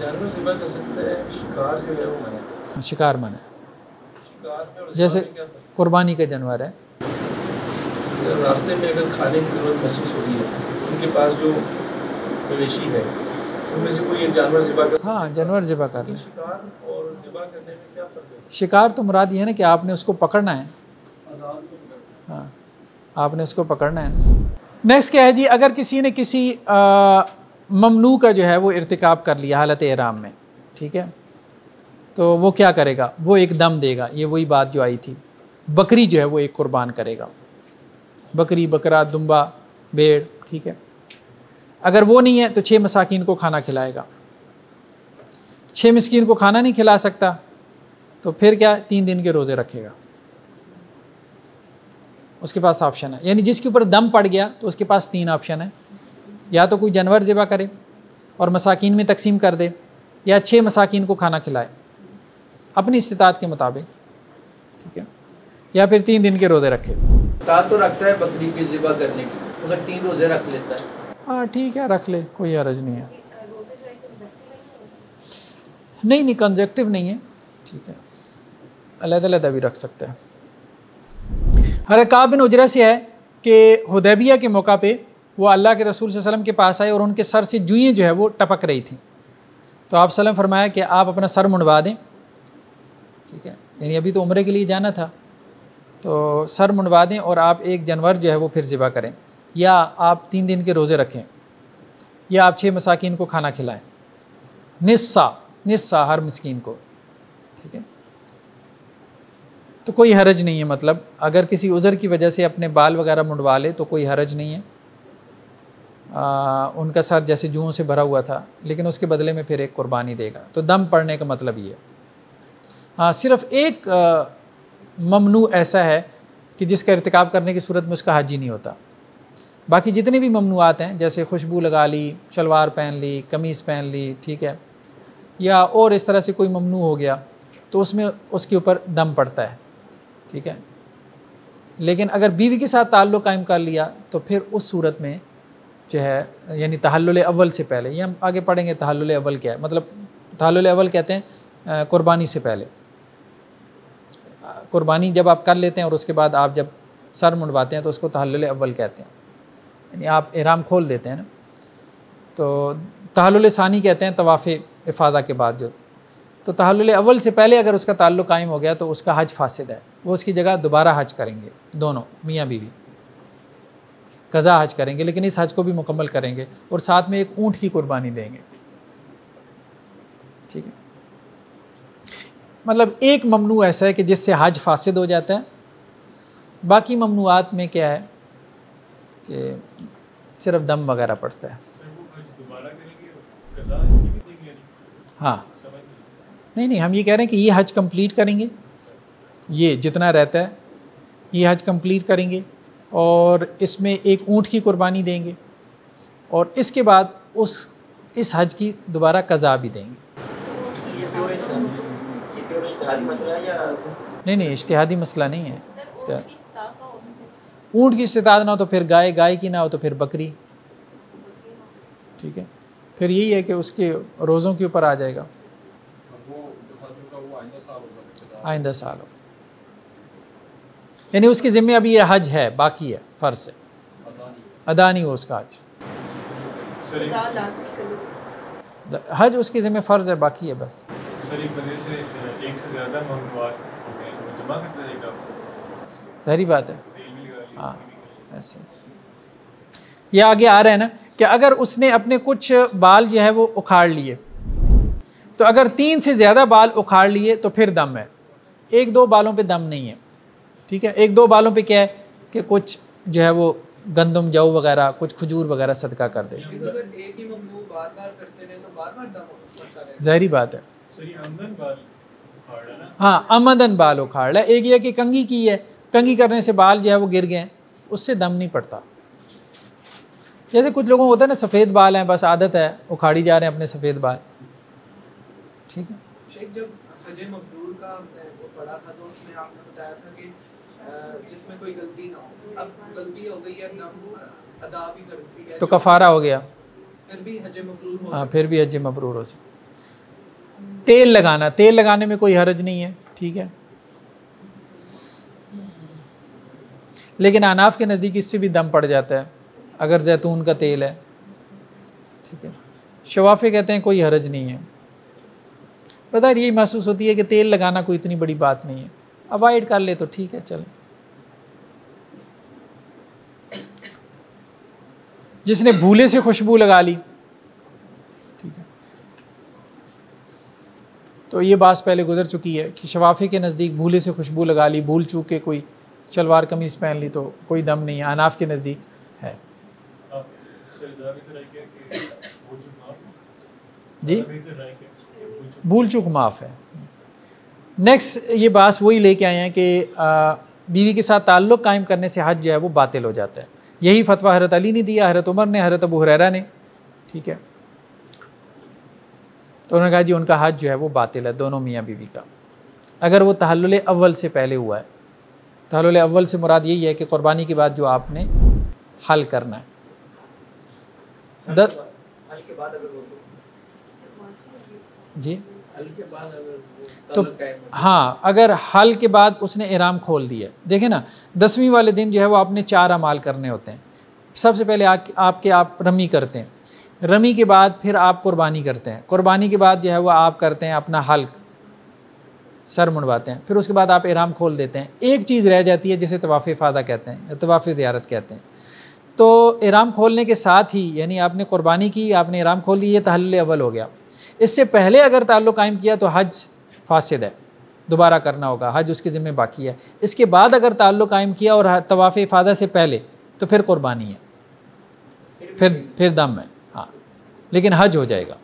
जानवर जिबा कर सकते हैं शिकार जो है वो मना शिकार मन है शिकार जैसे कुर्बानी का जानवर है। रास्ते में अगर खाने की ज़रूरत महसूस हो रही है उनके पास जो मवेशी है उनमें से कोई जानवर जिबा कर हाँ जानवर ज़िबा कर ले। शिकार और जिबा करने में क्या फ़र्क है? शिकार तो मुराद ये है ना कि आपने उसको पकड़ना है। हाँ। आपने उसको पकड़ना है। नेक्स्ट क्या है जी? अगर किसी ने किसी आ, ममनू का जो है वो इरतिकाब कर लिया हालत इराम में ठीक है? तो वो क्या करेगा? वो एक दम देगा। ये वही बात जो आई थी। बकरी जो है वो एक कुर्बान करेगा। बकरी बकरा दुम्बा भेड़ ठीक है? अगर वो नहीं है तो छः मसाकिन को खाना खिलाएगा। छः मिस्किन को खाना नहीं खिला सकता तो फिर क्या तीन दिन के रोज़े रखेगा। उसके पास ऑप्शन है। यानी जिसके ऊपर दम पड़ गया तो उसके पास तीन ऑप्शन है। या तो कोई जानवर ज़िबा करे और मसाकिन में तकसीम कर दे, या छः मसाकिन को खाना खिलाए। अपनी इस्तात के मुताबिक, ठीक है? या फिर तीन दिन के रोज़े रखे। तो रखता है बकरी की ज़िबा करने की मगर तीन रोज़े रख लेता है। हाँ ठीक है, रख ले, कोई अर्ज़ नहीं है। नहीं नहीं कंजेक्टिव नहीं है। ठीक है। अलग-अलग भी रख सकते हैं। हर काब बिन उजरा से है कि हदैबिया के मौका पे वो अल्लाह के रसूल वसल्लम के पास आए और उनके सर से जुएँ जो है वो टपक रही थी। तो आप सलम फरमाया कि आप अपना सर मुंडवा दें। ठीक है? यानी अभी तो उम्र के लिए जाना था। तो सर मुंडवा दें और आप एक जानवर जो है वो फिर ज़िबा करें। या आप तीन दिन के रोज़े रखें या आप छः मसाकिन को खाना खिलाएँ। निस्सा निस्सा हर मस्किन को ठीक है? तो कोई हरज नहीं है मतलब अगर किसी उज़र की वजह से अपने बाल वगैरह मुंडवा ले तो कोई हरज नहीं है। आ, उनका सर जैसे जुओं से भरा हुआ था लेकिन उसके बदले में फिर एक कुर्बानी देगा। तो दम पड़ने का मतलब ये हाँ। सिर्फ़ एक ममनू ऐसा है कि जिसका इरतकाब करने की सूरत में उसका हाजी नहीं होता। बाकी जितने भी ममनुआत हैं, जैसे खुशबू लगा ली, शलवार पहन ली, कमीज़ पहन ली, ठीक है, या और इस तरह से कोई ममनू हो गया तो उसमें उसके ऊपर दम पड़ता है, ठीक है। लेकिन अगर बीवी के साथ ताल्लुक़ कायम कर लिया तो फिर उस सूरत में जो है, यानी तहल्लुल अव्वल से पहले, ये हम आगे पढ़ेंगे तहल्लुल अव्वल क्या है मतलब तहल्लुल अव्वल कहते हैं कुर्बानी से पहले। कुर्बानी जब आप कर लेते हैं और उसके बाद आप जब सर मुंडवाते हैं तो उसको तहल्लुल अव्वल कहते हैं। यानी आप इहराम खोल देते हैं ना तो तहल्लुल सानी कहते हैं तवाफ़ इफ़ादा के बाद जो तो तहल्लुल अव्वल से पहले अगर उसका ताल्लुक़ कायम हो गया तो उसका हज फासिद है, वो उसकी जगह दोबारा हज करेंगे, दोनों, मियाँ बीवी, कज़ा हज करेंगे, लेकिन इस हज को भी मुकम्मल करेंगे और साथ में एक ऊँट की कुर्बानी देंगे। ठीक है? मतलब एक ममनू ऐसा है कि जिससे हज फासिद हो जाता है, बाकी ममनुआत में क्या है? कि सिर्फ़ दम वगैरह पड़ता है। सर वो हज दोबारा करेंगे? कज़ा इसकी भी देंगे यानी हाँ। नहीं नहीं हम ये कह रहे हैं कि ये हज कंप्लीट करेंगे। ये जितना रहता है ये हज कंप्लीट करेंगे और इसमें एक ऊँट की कुर्बानी देंगे और इसके बाद उस इस हज की दोबारा कज़ा भी देंगे। नहीं नहीं इश्तिहादी मसला नहीं है। ऊँट की इस्तात ना हो तो फिर गाय गाय की ना हो तो फिर बकरी। ठीक है? फिर यही है कि उसके रोज़ों के ऊपर आ जाएगा। आइंदा साल हो। यानी उसके ज़िम्मे अभी ये हज है बाकी है फ़र्ज़ है। अदा नहीं हो उसका हज। हज उसके ज़िम्मे फ़र्ज़ है बाकी है बस। सर एक बंदे से अ, एक से ज़्यादा ममनुआत हो गए वो जमा करता रहेगा सारी बात है। हाँ ऐसे। ये आगे आ रहा है ना कि अगर उसने अपने कुछ बाल जो है वो उखाड़ लिए तो अगर तीन से ज़्यादा बाल उखाड़ लिए तो फिर दम है। एक दो बालों पे दम नहीं है ठीक है? एक दो बालों पे क्या है कि कुछ जो है वो गंदम जऊ वगैरह कुछ खजूर वगैरह सदका कर दे। अगर एक ही ममनू बार बार करते रहे तो ज़ाहरी बात है। ये आमदन बाल उखाड़ है ना हाँ आमदन बाल उखाड़ है एक ये कि कंगी की है कंगी करने से बाल जो है वो गिर गए उससे दम नहीं पड़ता। जैसे कुछ लोगों को होता है ना सफ़ेद बाल हैं बस आदत है उखाड़ी जा रहे हैं अपने सफ़ेद बाल। ठीक है? शेख जब हज मबरूर का वो पढ़ा था तो उसमें आपने बताया था कि जिसमें कोई गलती ना हो। अब गलती हो गई है दम अदा भी कर दी है तो कफ़ारा हो गया। फिर भी हज मबरूर हो हाँ फिर भी हज मबरूर हो सकता तेल लगाना तेल लगाने में कोई हरज नहीं है ठीक है? लेकिन अनाफ के नज़दीक इससे भी दम पड़ जाता है, अगर जैतून का तेल है। ठीक है। शवाफे कहते हैं, कोई हरज नहीं है। बता यही महसूस होती है कि तेल लगाना कोई इतनी बड़ी बात नहीं है। अवॉइड कर ले तो ठीक है, चल। जिसने भूले से खुशबू लगा ली। ठीक है। तो ये बात पहले गुजर चुकी है कि शवाफे के नज़दीक भूले से खुशबू लगा ली, भूल चूक के कोई शलवार कमीज़ पहन ली तो कोई दम नहीं है अनाफ के नज़दीक है। जो? जो भूल चूक माफ़ है? नेक्स्ट ये बात वही लेके आए हैं कि आ, बीवी के साथ ताल्लुक़ कायम करने से हज जो है वो बातिल हो जाता है। यही फतवा हरत अली ने दिया हरत उमर ने हरत अबू हुरैरा ने। ठीक है? तो उन्होंने कहा जी उनका हज जो है वो बातिल है दोनों मियाँ बीवी का। अगर वो तहल्लुल अव्वल से पहले हुआ है तहल्लुल अव्वल से मुराद यही है कि क़ुरबानी के बाद जो आपने हल करना है। जी। तो हो हाँ अगर हल के बाद उसने इराम खोल दिया। देखे ना दसवीं वाले दिन जो है वो आपने चार अमाल करने होते हैं। सबसे पहले आ, आपके आप रमी करते हैं। रमी के बाद फिर आप कुर्बानी करते हैं। कुर्बानी के बाद जो है वो आप करते हैं अपना हल्क। सर मुड़वाते हैं। फिर उसके बाद आप इराम खोल देते हैं। एक चीज़ रह जाती है जिसे तवाफ़ फ़ादा कहते हैं तवाफ़ ज़ियारत कहते हैं। तो इराम खोलने के साथ ही, यानी आपने कुर्बानी की, आपने इराम खोल ली, ये तहल अव्वल हो गया। इससे पहले अगर ताल्लुक़ कायम किया तो हज फासिद है। दोबारा करना होगा। हज उसके ज़िम्मे बाकी है। इसके बाद अगर ताल्लुक़ कायम किया और तवाफ़ फ़ादा से पहले तो फिर कुर्बानी है। फिर फिर दम है। हाँ। लेकिन हज हो जाएगा।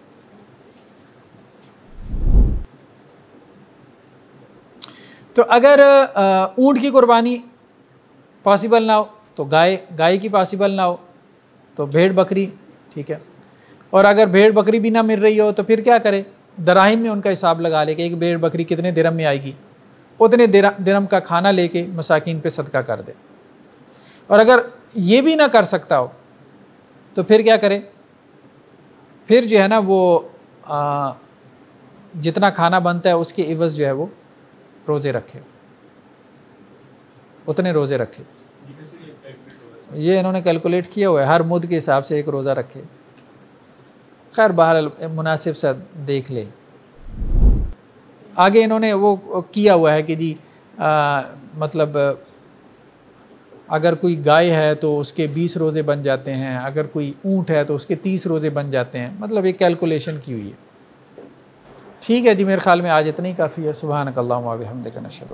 तो अगर ऊँट की कुर्बानी पॉसिबल ना हो तो गाय गाय की पॉसिबल ना हो तो भेड़ बकरी ठीक है। और अगर भेड़ बकरी भी ना मिल रही हो तो फिर क्या करें? दराहिम में उनका हिसाब लगा ले कि एक भेड़ बकरी कितने दिरम में आएगी। उतने दिरा- दिरम का खाना लेके मसाकिन पे सदका कर दे। और अगर ये भी ना कर सकता हो तो फिर क्या करे? फिर जो है ना वो आ, जितना खाना बनता है उसके इवज़ जो है वो रोज़े रखे। उतने रोज़े रखे। ये इन्होंने कैलकुलेट किया हुआ है हर मुद के हिसाब से एक रोज़ा रखे। खैर बहर मुनासिब सा देख ले। आगे इन्होंने वो किया हुआ है कि जी आ, मतलब अगर कोई गाय है तो उसके 20 रोज़े बन जाते हैं अगर कोई ऊँट है तो उसके 30 रोज़े बन जाते हैं। मतलब एक कैलकुलेशन की हुई है। ठीक है जी मेरे ख्याल में आज इतनी काफ़ी है। सुबह नकल्ला हम नशद